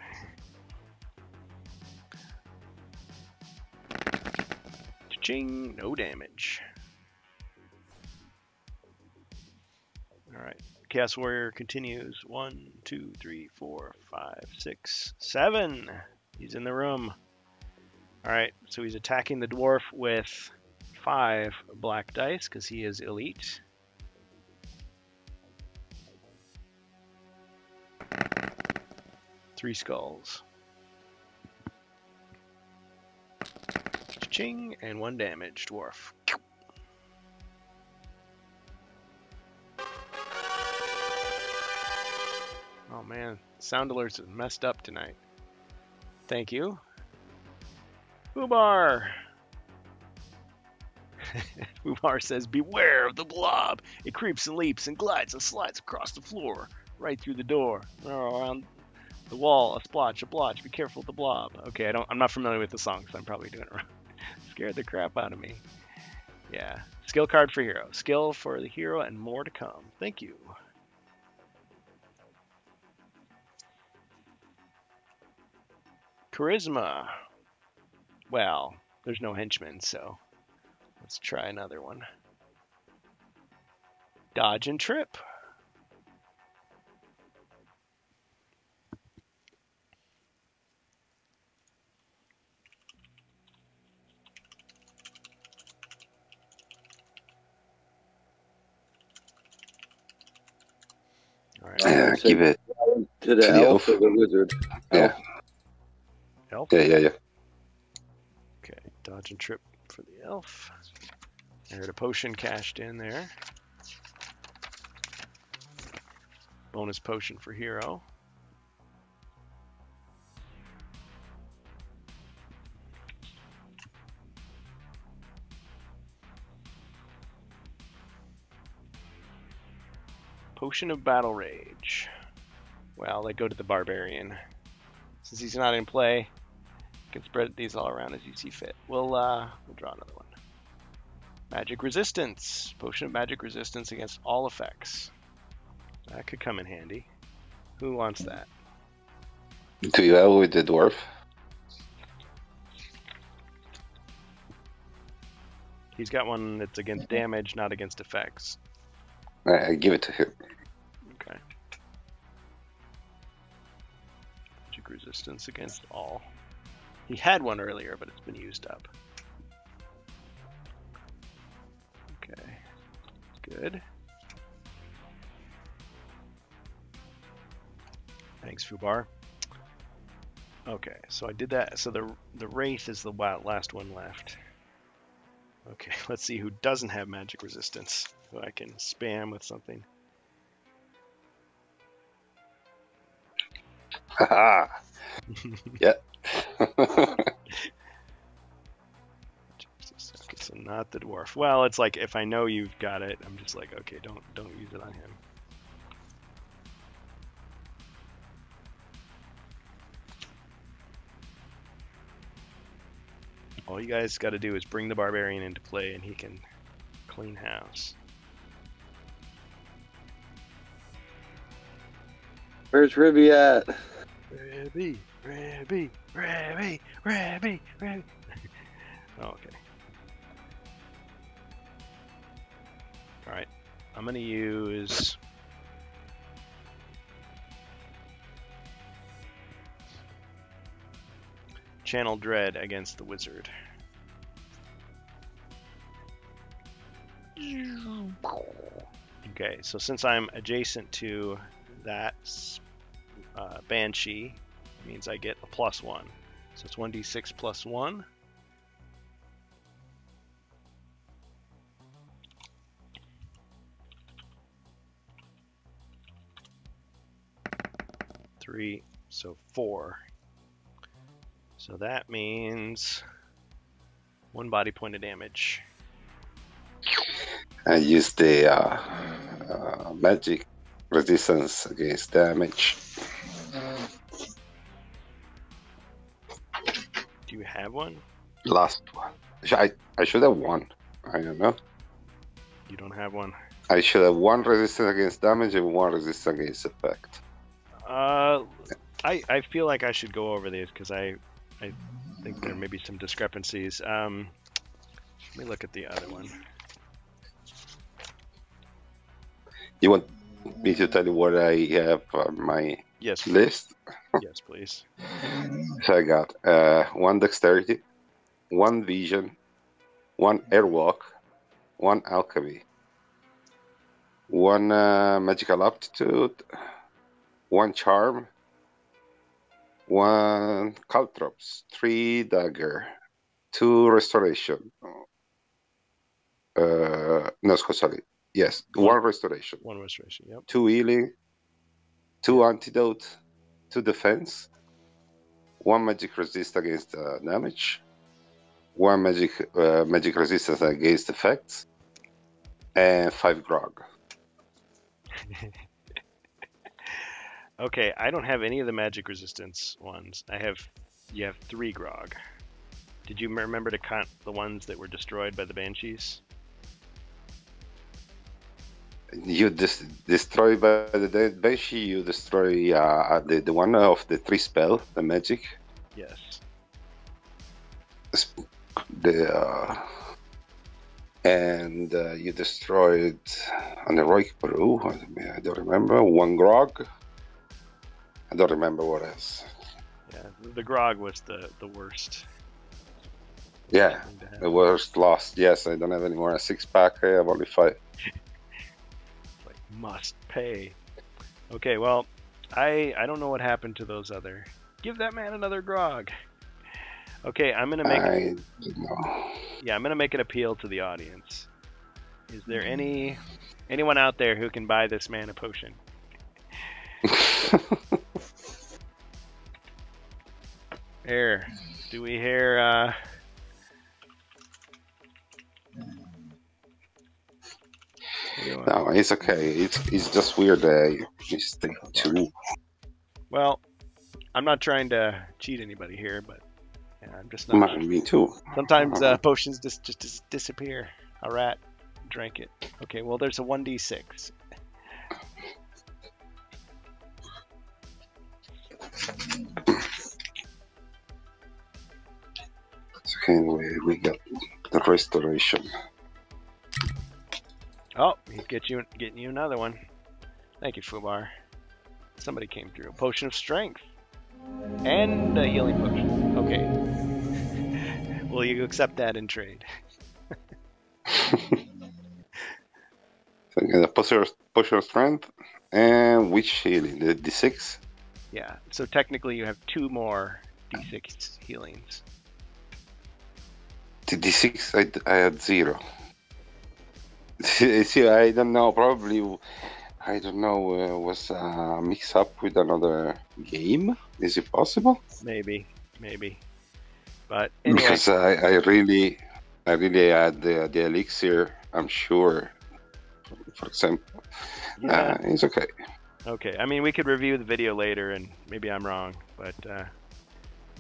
Ching, no damage. All right. Chaos Warrior continues. One, two, three, four, five, six, seven. He's in the room. All right, so he's attacking the dwarf with five black dice because he is elite. Three skulls. Ching, and one damage, dwarf. Oh man, sound alerts is messed up tonight. Thank you. Fubar! Fubar says, Beware of the blob! It creeps and leaps and glides and slides across the floor, right through the door, around the wall, a splotch, a blotch. Be careful of the blob. Okay, I don't. I'm not familiar with the song, so I'm probably doing it wrong. Scared the crap out of me. Yeah. Skill card for hero. Skill for the hero and more to come. Thank you. Charisma. Well, there's no henchmen, so let's try another one. Dodge and trip. All right. Yeah, So- keep it. To the To the elf elf. or the wizard? Yeah. Elf. Yeah, yeah, yeah. Okay, dodge and trip for the elf. I heard a potion cashed in there. Bonus potion for hero. Potion of Battle Rage. Well, they go to the Barbarian. Since he's not in play, you can spread these all around as you see fit. We'll uh, we'll draw another one. Magic resistance. Potion of magic resistance against all effects. That could come in handy. Who wants that? Do you have with the dwarf? He's got one that's against damage, not against effects. I, I give it to him. Okay. Magic resistance against all. He had one earlier, but it's been used up. Okay. Good. Thanks, Fubar. Okay, so I did that. So the the wraith is the last one left. Okay, let's see who doesn't have magic resistance. Who I can spam with something. Haha. yeah. Jesus, Okay, so not the dwarf. Well, it's like if I know you've got it, I'm just like, okay, don't don't use it on him. All you guys got to do is bring the barbarian into play, and he can clean house. Where's Ribby at? Rabby, Rabby, Rabby, Rabby, Rabby. okay. All right. I'm gonna use. Channel Dread against the wizard. Okay, so since I'm adjacent to that uh, Banshee, means I get a plus one. So it's 1d6 plus one. Three, so four. So that means one body point of damage. I use the uh, uh, magic resistance against damage. Do you have one? Last one. I, I should have one. I don't know. You don't have one. I should have one resistance against damage and one resistance against effect. Uh, I I feel like I should go over these because I I think there may be some discrepancies. Um, let me look at the other one. You want me to tell you what I have on my Yes, please. list? yes, please. So I got uh, one dexterity, one vision, one airwalk, one alchemy, one uh, magical aptitude, one charm, one caltrops, three dagger, two restoration. Uh, no, sorry. Yes, one restoration, One restoration. Yep. two healing, two antidote, two defense, one magic resist against uh, damage, one magic uh, magic resistance against effects, and five grog. Okay, I don't have any of the magic resistance ones. I have you have three grog. Did you remember to count the ones that were destroyed by the banshees? You dis- destroy by the dead banshee. You destroy uh, the the one of the three spell, the magic, Yes. the uh, and uh, you destroyed an heroic brew. I don't remember one grog. I don't remember what else. Yeah. The, grog was the the worst. Yeah, thing to have. the worst lost. Yes, I don't have any more. A six pack. I have only five. Must pay. Okay, well, I I don't know what happened to those other. Give that man another grog. Okay, I'm gonna make I yeah, I'm gonna make an appeal to the audience. Is there any anyone out there who can buy this man a potion? Here, do we hear? Uh... no, it's okay. It's it's just weird. Uh, just think too. Well, I'm not trying to cheat anybody here, but yeah, I'm just not. Me too. Sometimes uh, potions just just dis- disappear. A rat drank it. Okay, well there's a 1d6. So anyway, we got the restoration. Oh, he's get you getting you another one. Thank you, Fubar. Somebody came through. Potion of strength. And a healing potion. Okay. Will you accept that in trade? So we got a potion of, potion of strength and which healing? The D6. Yeah. So technically you have two more d6 healings. The D6 I had zero. See, I don't know. Probably, I don't know. Uh, was uh, mix up with another game? Is it possible? Maybe. Maybe. But anyway, Because I, I really, I really had the the elixir. I'm sure. For example, yeah. uh, it's okay. Okay. I mean, we could review the video later, and maybe I'm wrong, but uh,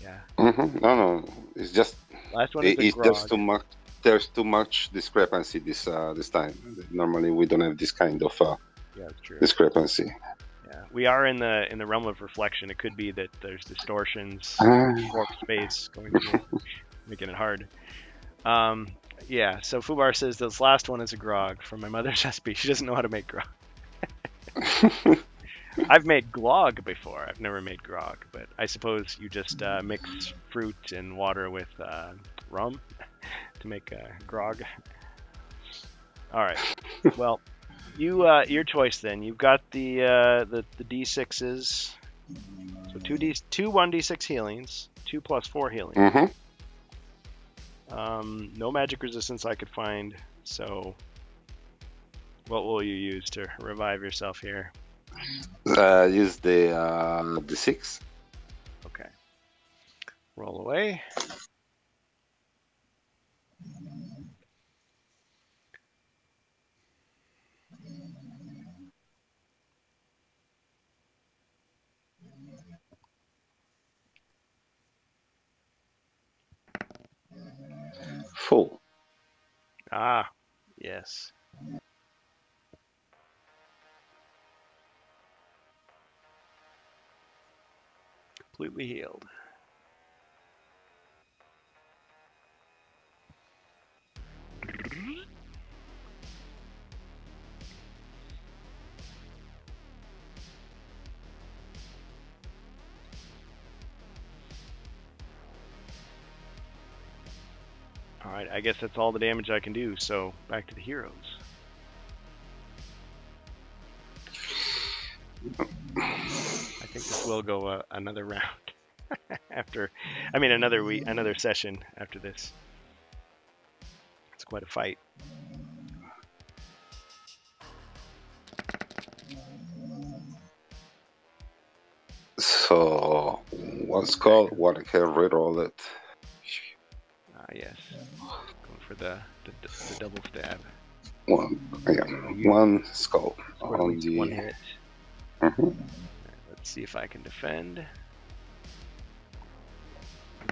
yeah. hmm No, no, it's just Last one is it, it's grog. too much. There's too much discrepancy this uh, this time. Normally, we don't have this kind of uh, Yeah, true. discrepancy. Yeah, we are in the in the realm of reflection. It could be that there's distortions, warp space going through, making it hard. Um, yeah. So Fubar says this last one is a grog from my mother's recipe. She doesn't know how to make grog. I've made glog before. I've never made grog, but I suppose you just uh, mix fruit and water with uh, rum to make uh, grog. All right. Well, you uh, your choice then. You've got the uh, the the d6s. So two d two one d6 healings, two plus four healing. hmm Um, no magic resistance I could find. So, what will you use to revive yourself here? Uh, use the uh, the six. Okay. Roll away. Full. Ah, yes. Completely healed. Alright, I guess that's all the damage I can do, so back to the heroes. I think this will go uh, another round after, I mean another week, another session after this. It's quite a fight. So one skull, one can reroll it. Ah, yes. For the the, the double stab. One, yeah, one skull on the. one hit. Mhm. Let's see if I can defend.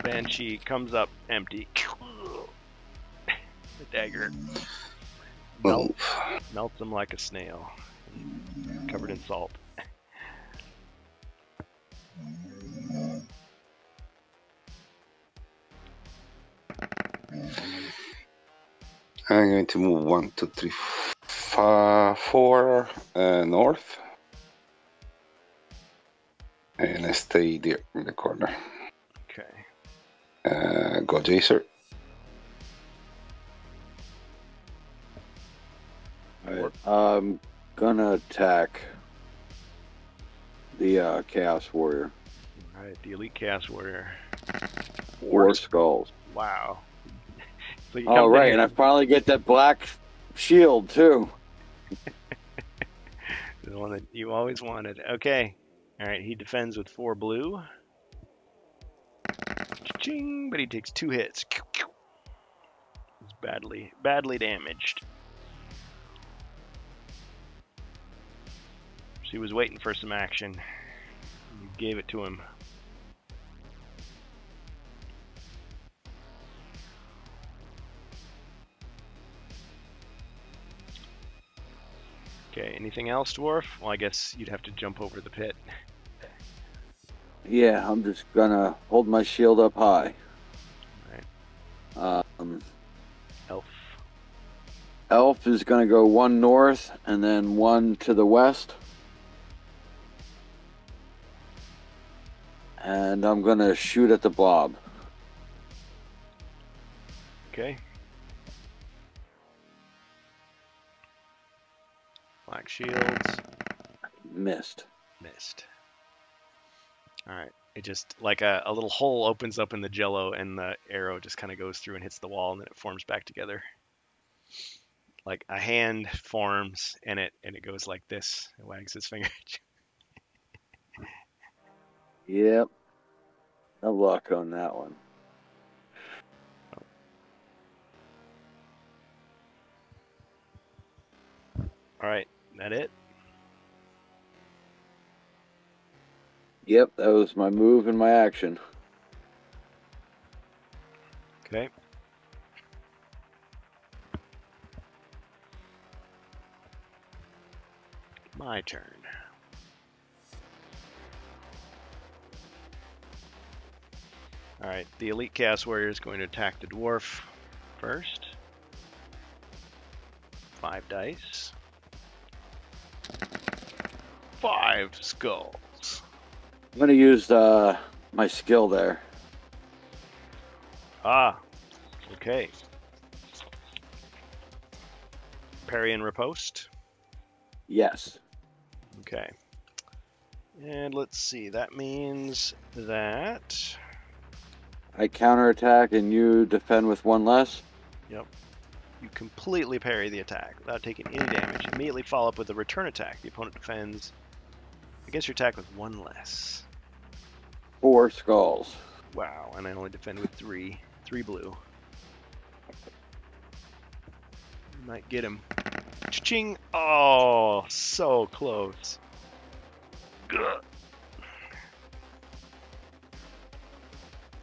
Banshee comes up empty. the dagger melt, Move. melts him like a snail, covered in salt. I'm going to move one, two, three, five, four uh, north. And I stay there in the corner. Okay. Uh, go Jacer. Alright, I'm gonna attack the uh, Chaos Warrior. All right, the elite chaos warrior. Four Four. skulls. Wow. So Oh, in right, and I finally get that black shield, too. The one that you always wanted. Okay. All right, he defends with four blue. Ching, but he takes two hits. He's badly, badly damaged. She was waiting for some action. You gave it to him. Okay, anything else, Dwarf? Well, I guess you'd have to jump over the pit. Yeah, I'm just gonna hold my shield up high. Right. Um, Elf. Elf is gonna go one north and then one to the west. And I'm gonna shoot at the blob. Okay. Black shields. Missed. Missed. Alright. It just, like a, a little hole opens up in the jello and the arrow just kind of goes through and hits the wall and then it forms back together. Like a hand forms and it and it goes like this. It wags its finger. Yep. No luck on that one. Alright, that it? Yep, that was my move and my action. Okay. My turn. Alright, the Elite Chaos Warrior is going to attack the Dwarf first. Five dice. Five skulls. I'm gonna use uh, my skill there. Ah, okay. Parry and riposte. Yes. Okay. And let's see, that means that I counterattack and you defend with one less. Yep. You completely parry the attack without taking any damage. Immediately follow up with a return attack. The opponent defends against your attack with one less. Four skulls. Wow, and I only defend with three. Three blue. Might get him. Ching! Oh, so close. Gah.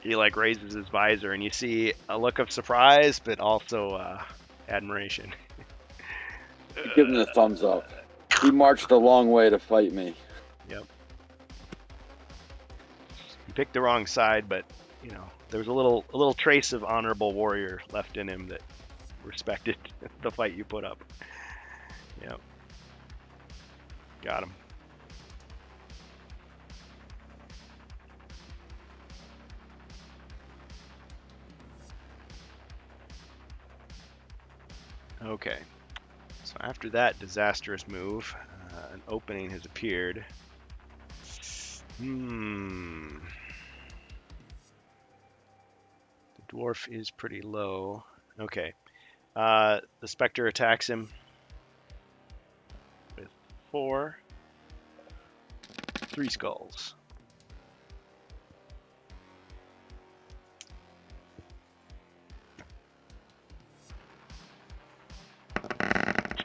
He like raises his visor, and you see a look of surprise, but also uh, admiration. Give him the thumbs up. He marched a long way to fight me. He picked the wrong side, but you know there was a little a little trace of honorable warrior left in him that respected the fight you put up. Yep. Got him. Okay. So after that disastrous move, uh, an opening has appeared. Hmm. Dwarf is pretty low. Okay. Uh, the specter attacks him with four, three skulls.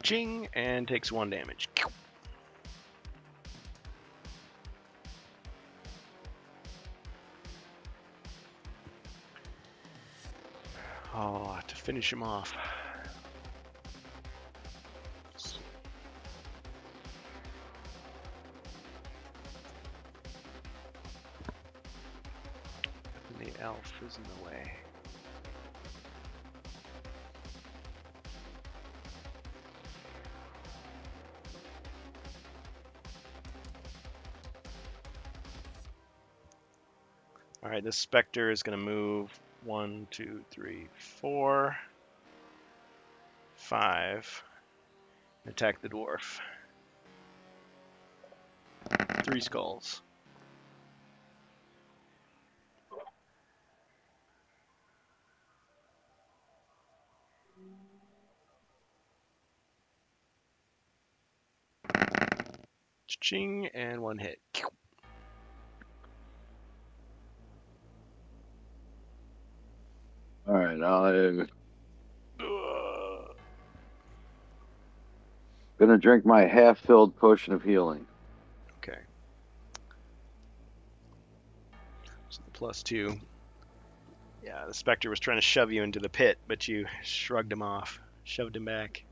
Ching and takes one damage. Finish him off. And the elf is in the way. All right, this specter is going to move one, two, three, four, five. Attack the dwarf. Three skulls. Ching and one hit. I'm gonna drink my half-filled potion of healing. Okay. So the plus two. Yeah, the specter was trying to shove you into the pit, but you shrugged him off, shoved him back.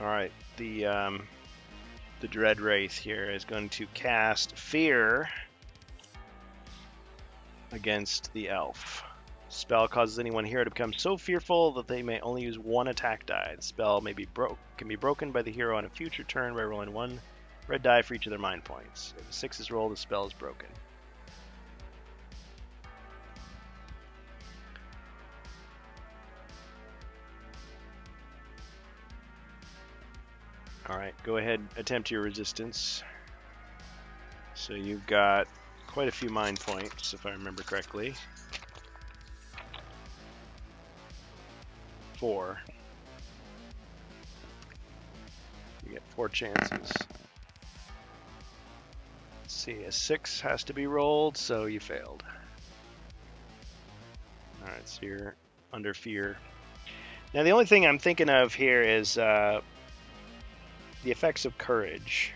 All right. The um, the dread wraith here is going to cast fear against the elf. Spell causes anyone here to become so fearful that they may only use one attack die. The spell may be broke can be broken by the hero on a future turn by rolling one red die for each of their mind points. If a six is rolled, the spell is broken. Go ahead, attempt your resistance. So you've got quite a few mind points, if I remember correctly. Four. You get four chances. Let's see, a six has to be rolled, so you failed. Alright, so you're under fear. Now, the only thing I'm thinking of here is uh, the effects of courage.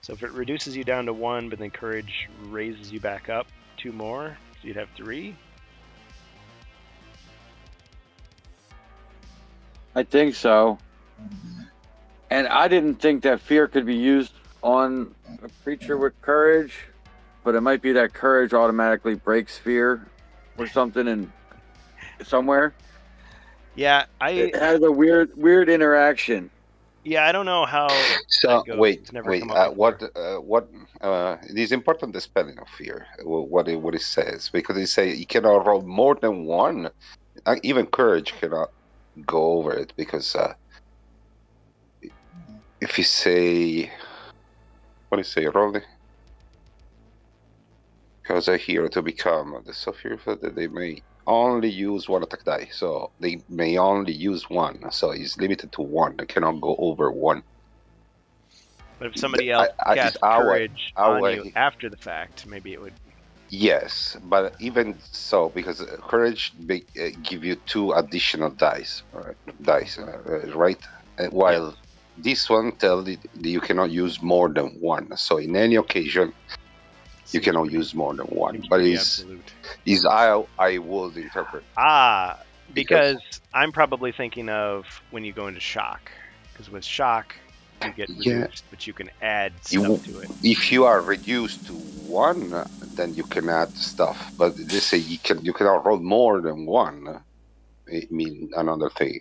So if it reduces you down to one, but then courage raises you back up two more, so you'd have three. I think so. And I didn't think that fear could be used on a creature with courage, but it might be that courage automatically breaks fear or something in somewhere. Yeah, I It has a weird weird interaction. Yeah I don't know how. So wait, wait. Uh, what? Uh, what? Uh, it is important the spelling of fear. What it, what it says because it say you cannot roll more than one. Uh, even courage cannot go over it because uh, if you say what do you say, roll the because a hero to become the fearful that they may only use one attack die, so they may only use one. So it's limited to one. They cannot go over one. But if somebody else I- cast our- courage our on you after the fact, maybe it would. Yes, but even so, because uh, courage may uh, give you two additional dice, right? Dice, uh, uh, right? Uh, while this one tells you you cannot use more than one. So in any occasion, you cannot use more than one. But pretty is absolute. is I I would interpret. Ah, Because- because I'm probably thinking of when you go into shock. Because with shock, you get Yeah. reduced, but you can add You- stuff to it. If you are reduced to one, then you can add stuff. But they say you can you cannot roll more than one. I mean another thing.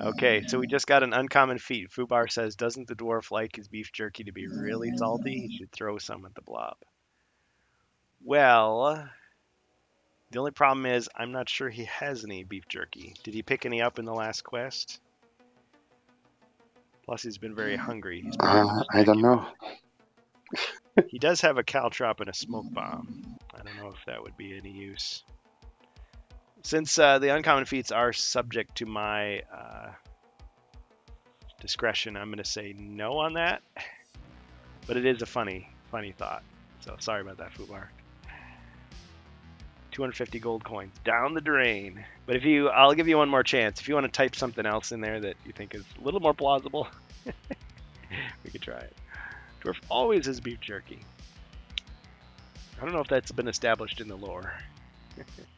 Okay, so we just got an uncommon feat. Fubar says, doesn't the dwarf like his beef jerky to be really salty? He should throw some at the blob. Well, the only problem is I'm not sure he has any beef jerky. Did he pick any up in the last quest? Plus, he's been very hungry. Uh, I don't know. He does have a caltrop and a smoke bomb. I don't know if that would be any use. Since uh, the uncommon feats are subject to my uh, discretion, I'm going to say no on that. But it is a funny, funny thought. So sorry about that, Fubar. 250 gold coins down the drain. But if you, I'll give you one more chance. If you want to type something else in there that you think is a little more plausible, we could try it. Dwarf always has beef jerky. I don't know if that's been established in the lore.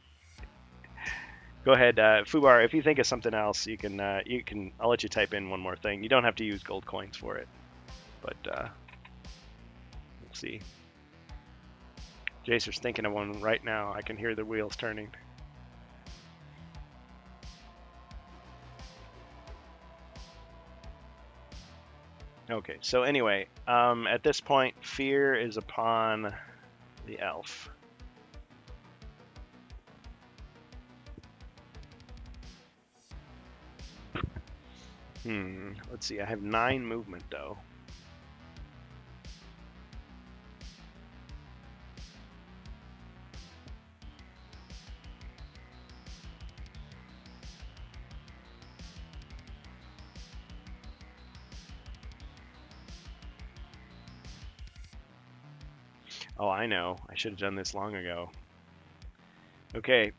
Go ahead, uh, Fubar. If you think of something else, you can uh, you can. I'll let you type in one more thing. You don't have to use gold coins for it, but uh, we'll see. Jacer's thinking of one right now. I can hear the wheels turning. Okay, so anyway, um, at this point, fear is upon the elf. Hmm, let's see, I have nine movement though. Oh, I know. I should have done this long ago. Okay.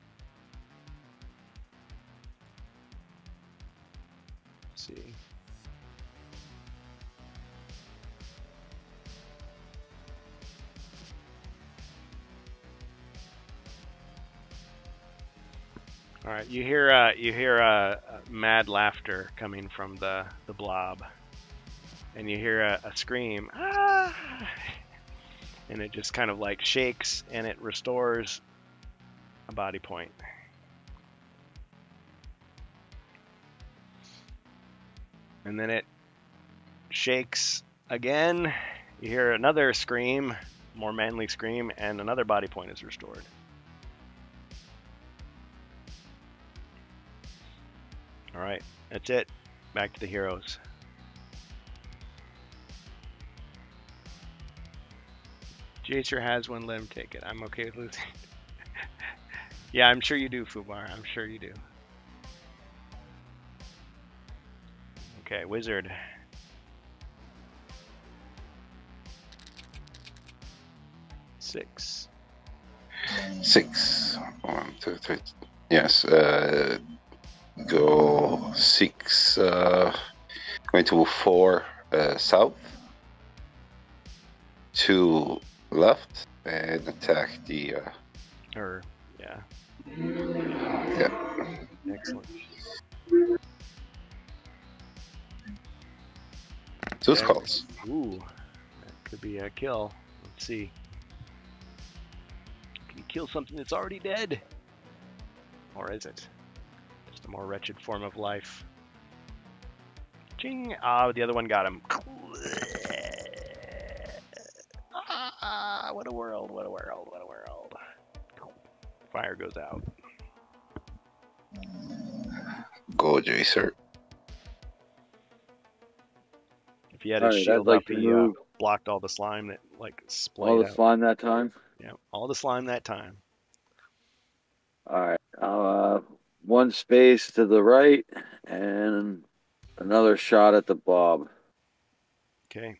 You hear uh, you hear uh, mad laughter coming from the the blob, and you hear a, a scream. Ah! and it just kind of like shakes and it restores a body point. And then it shakes again. You hear another scream, more manly scream, and another body point is restored. All right, that's it. Back to the heroes. Jacer has one, limb him take it. I'm okay with losing. yeah, I'm sure you do, Fubar. I'm sure you do. Okay, wizard. Six. Six. One, two, three. Yes. Uh, go six. Uh, going to four uh, south. Two left and attack the. Uh, Or, yeah. yeah. Excellent. Two Okay. skulls. Ooh, that could be a kill. Let's see. Can you kill something that's already dead? Or is it? Just a more wretched form of life. Ching! Ah, the other one got him. Ah, what a world, what a world, what a world. Fire goes out. Go, Jacer. If you had All his right, shield like up, to he uh, blocked all the slime that like splayed all the out. slime that time. Yeah, all the slime that time. All right. I'll Uh, one space to the right and another shot at the blob. Okay.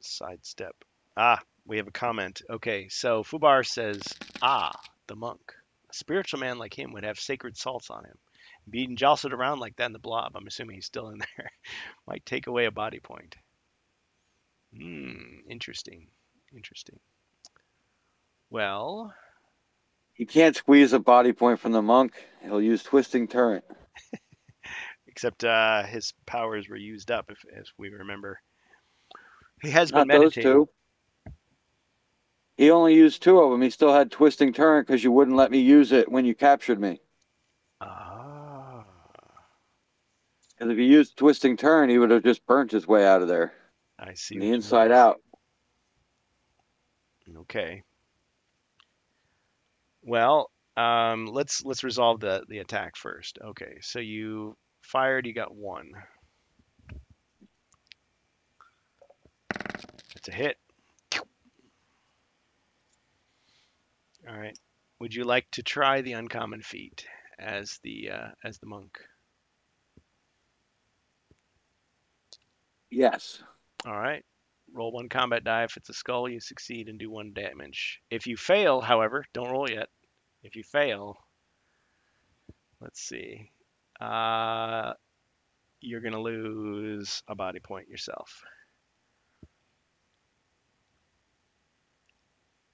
Sidestep. Ah, we have a comment. Okay, so Fubar says, Ah, the monk. A spiritual man like him would have sacred salts on him. Being jostled around like that in the blob, I'm assuming he's still in there, might take away a body point. Hmm, interesting. Interesting. Well, He can't squeeze a body point from the monk. He'll use twisting turret. except uh, his powers were used up, if, if we remember. He has been Not those two. He only used two of them. He still had twisting turret because you wouldn't let me use it when you captured me. Ah. Because if he used twisting turn, he would have just burnt his way out of there, I see. the inside out. Okay. Well, um, let's let's resolve the the attack first. Okay, so you fired. You got one. That's a hit. All right. Would you like to try the uncommon feat as the uh, as the monk? Yes. All right. Roll one combat die. If it's a skull, you succeed and do one damage. If you fail, however, don't roll yet. If you fail, let's see. Uh, you're going to lose a body point yourself.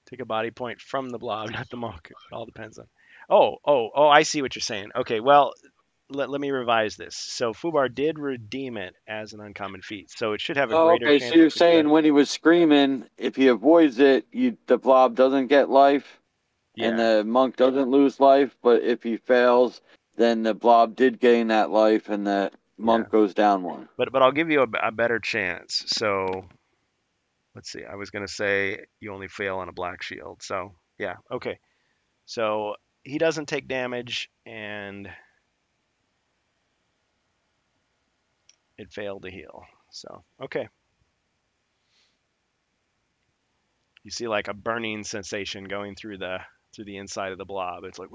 Take a body point from the blob, not the monk. It all depends on. Oh, oh, oh, I see what you're saying. Okay, well, let, let me revise this. So Fubar did redeem it as an uncommon feat, so it should have a Oh, greater okay, chance so you're saying when he was screaming, if he avoids it, you the blob doesn't get life, yeah. and the monk doesn't lose life. But if he fails, then the blob did gain that life, and the monk goes down one. But but I'll give you a, a better chance. So let's see. I was gonna say you only fail on a black shield. So yeah, okay. So he doesn't take damage, and it failed to heal. So okay. You see like a burning sensation going through the through the inside of the blob. It's like.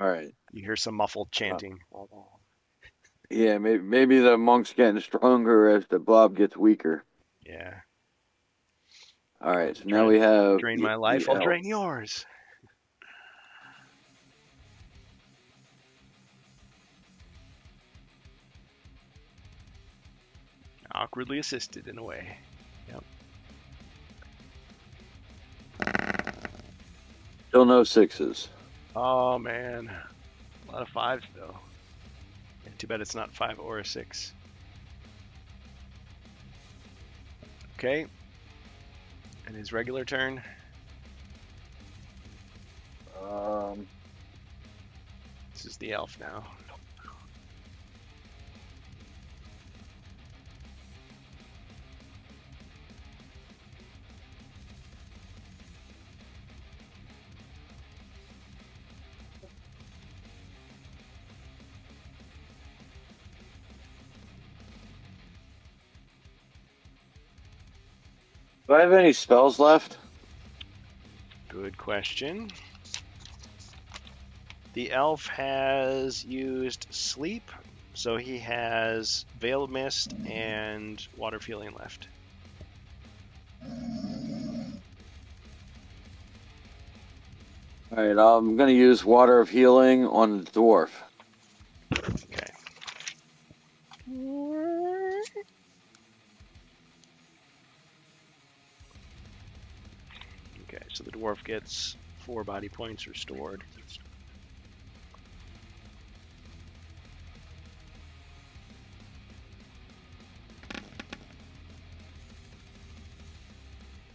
All right. You hear some muffled uh, chanting. Yeah, maybe maybe the monk's getting stronger as the blob gets weaker. Yeah. All right, so Drain- now we have Drain my life, I'll drain yours. Awkwardly assisted in a way. Yep. Still no sixes. Oh man, a lot of fives though. Yeah, too bad it's not five or a six. Okay. And his regular turn. Um, This is the elf now. I have any spells left? Good question. The elf has used sleep, so he has veiled mist and water feeling left. All right, I'm gonna use water of healing on the dwarf. Okay. So the dwarf gets four body points restored.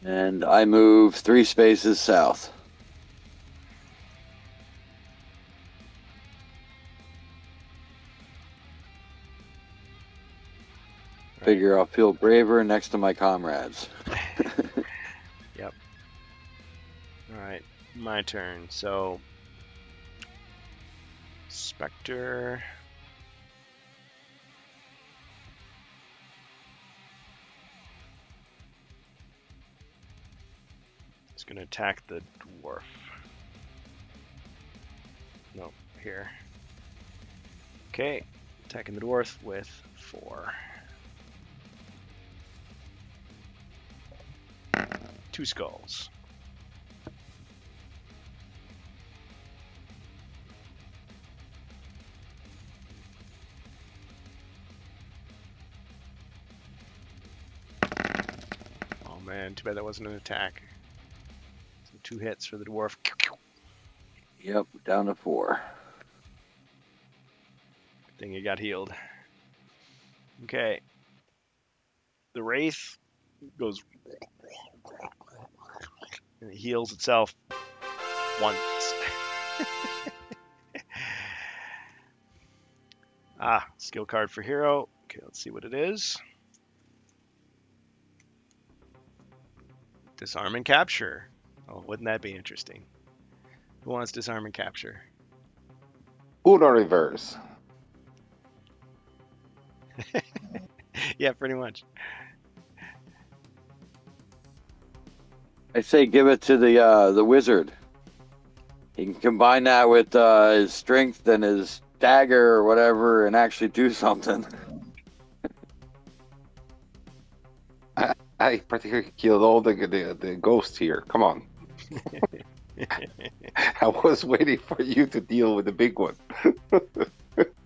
And I move three spaces south. Figure I'll feel braver next to my comrades. My turn. So, Spectre. It's going to attack the dwarf. No, here. Okay, attacking the dwarf with four. Two skulls. Man, too bad that wasn't an attack. So two hits for the dwarf. Yep, down to four. Good thing you got healed. Okay. The wraith goes and it heals itself once. ah, skill card for hero. Okay, let's see what it is. Disarm and capture. Oh, wouldn't that be interesting? Who wants disarm and capture? Uno reverse. yeah, pretty much. I say give it to the uh, the wizard. He can combine that with uh, his strength and his dagger or whatever, and actually do something. I practically killed all the the, the ghosts here. Come on. I was waiting for you to deal with the big one.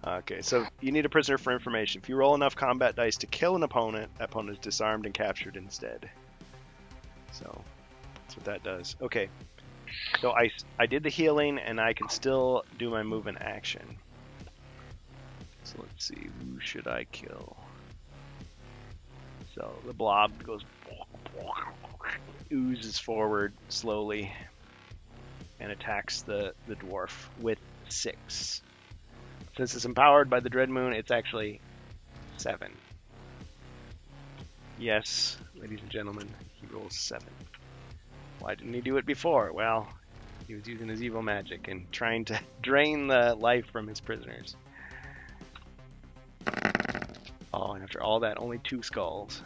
Okay, so you need a prisoner for information. If you roll enough combat dice to kill an opponent, that opponent is disarmed and captured instead. So, That's what that does. Okay. So I, I did the healing, and I can still do my move in action. So let's see, who should I kill? So the blob goes, oozes forward slowly, and attacks the, the dwarf with six. Since it's empowered by the Dread Moon, it's actually seven. Yes, ladies and gentlemen, he rolls seven. Why didn't he do it before? Well, he was using his evil magic and trying to drain the life from his prisoners. Oh, and after all that, only two skulls.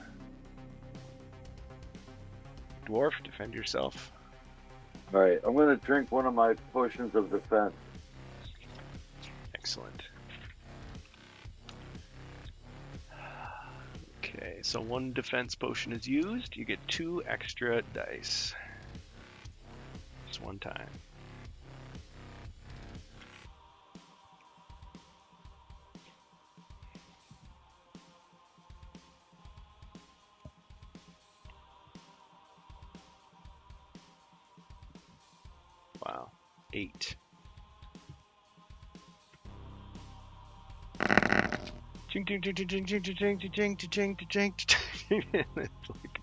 Dwarf, defend yourself. All right, I'm gonna drink one of my potions of defense. Excellent. Okay, so one defense potion is used. You get two extra dice. Just one time. Eight. Like-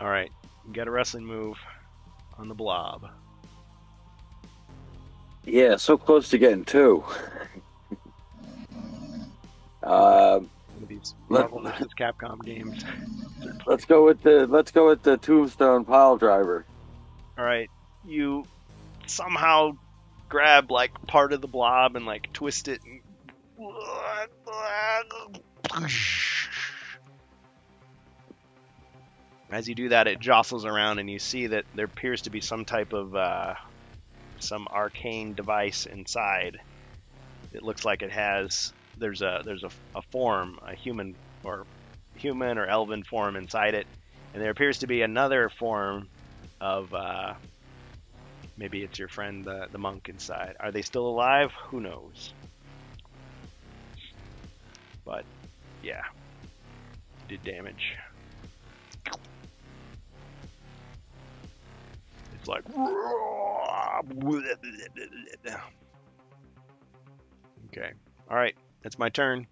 All right, got a wrestling move on the blob. Yeah, so close to getting two. um, One of these Let-. Capcom games. let's go with the let's go with the tombstone pile driver. All right, you somehow grab like part of the blob and like twist it. And... As you do that, it jostles around, and you see that there appears to be some type of uh, some arcane device inside. It looks like it has there's a there's a, a form, a human or human or elven form inside it, and there appears to be another form of uh, maybe it's your friend the, the monk inside. Are they still alive? Who knows? But yeah, did damage. It's like okay. All right, that's my turn.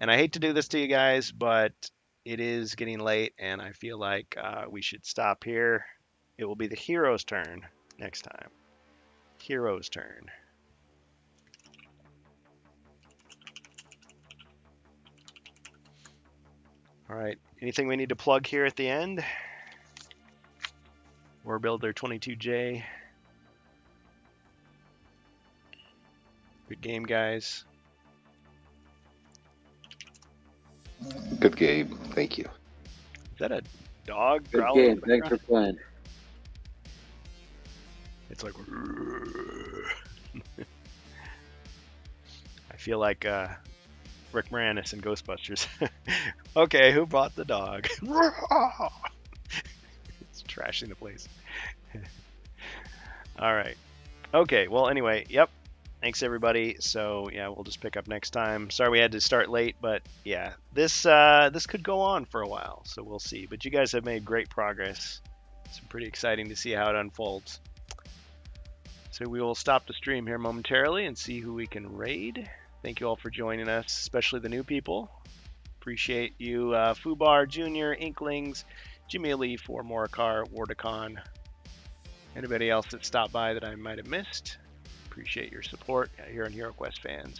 And I hate to do this to you guys, but it is getting late, and I feel like uh, we should stop here. It will be the hero's turn next time. Hero's turn. All right. Anything we need to plug here at the end? War Builder 22J. Good game, guys. Good game. Thank you. Is that a dog Good growling? game. Thanks for playing. It's like. I feel like uh, Rick Moranis in Ghostbusters. okay, who bought the dog? it's trashing the place. All right. Okay. Well, anyway, yep. Thanks everybody. So yeah, we'll just pick up next time. Sorry we had to start late, but yeah, this uh, this could go on for a while. So we'll see. But you guys have made great progress. It's pretty exciting to see how it unfolds. So we will stop the stream here momentarily and see who we can raid. Thank you all for joining us, especially the new people. Appreciate you, uh, Fubar Jr., Inklings, Jimmy Ali, for Morikar, Wardicon. Anybody else that stopped by that I might have missed? Appreciate your support here on HeroQuest fans.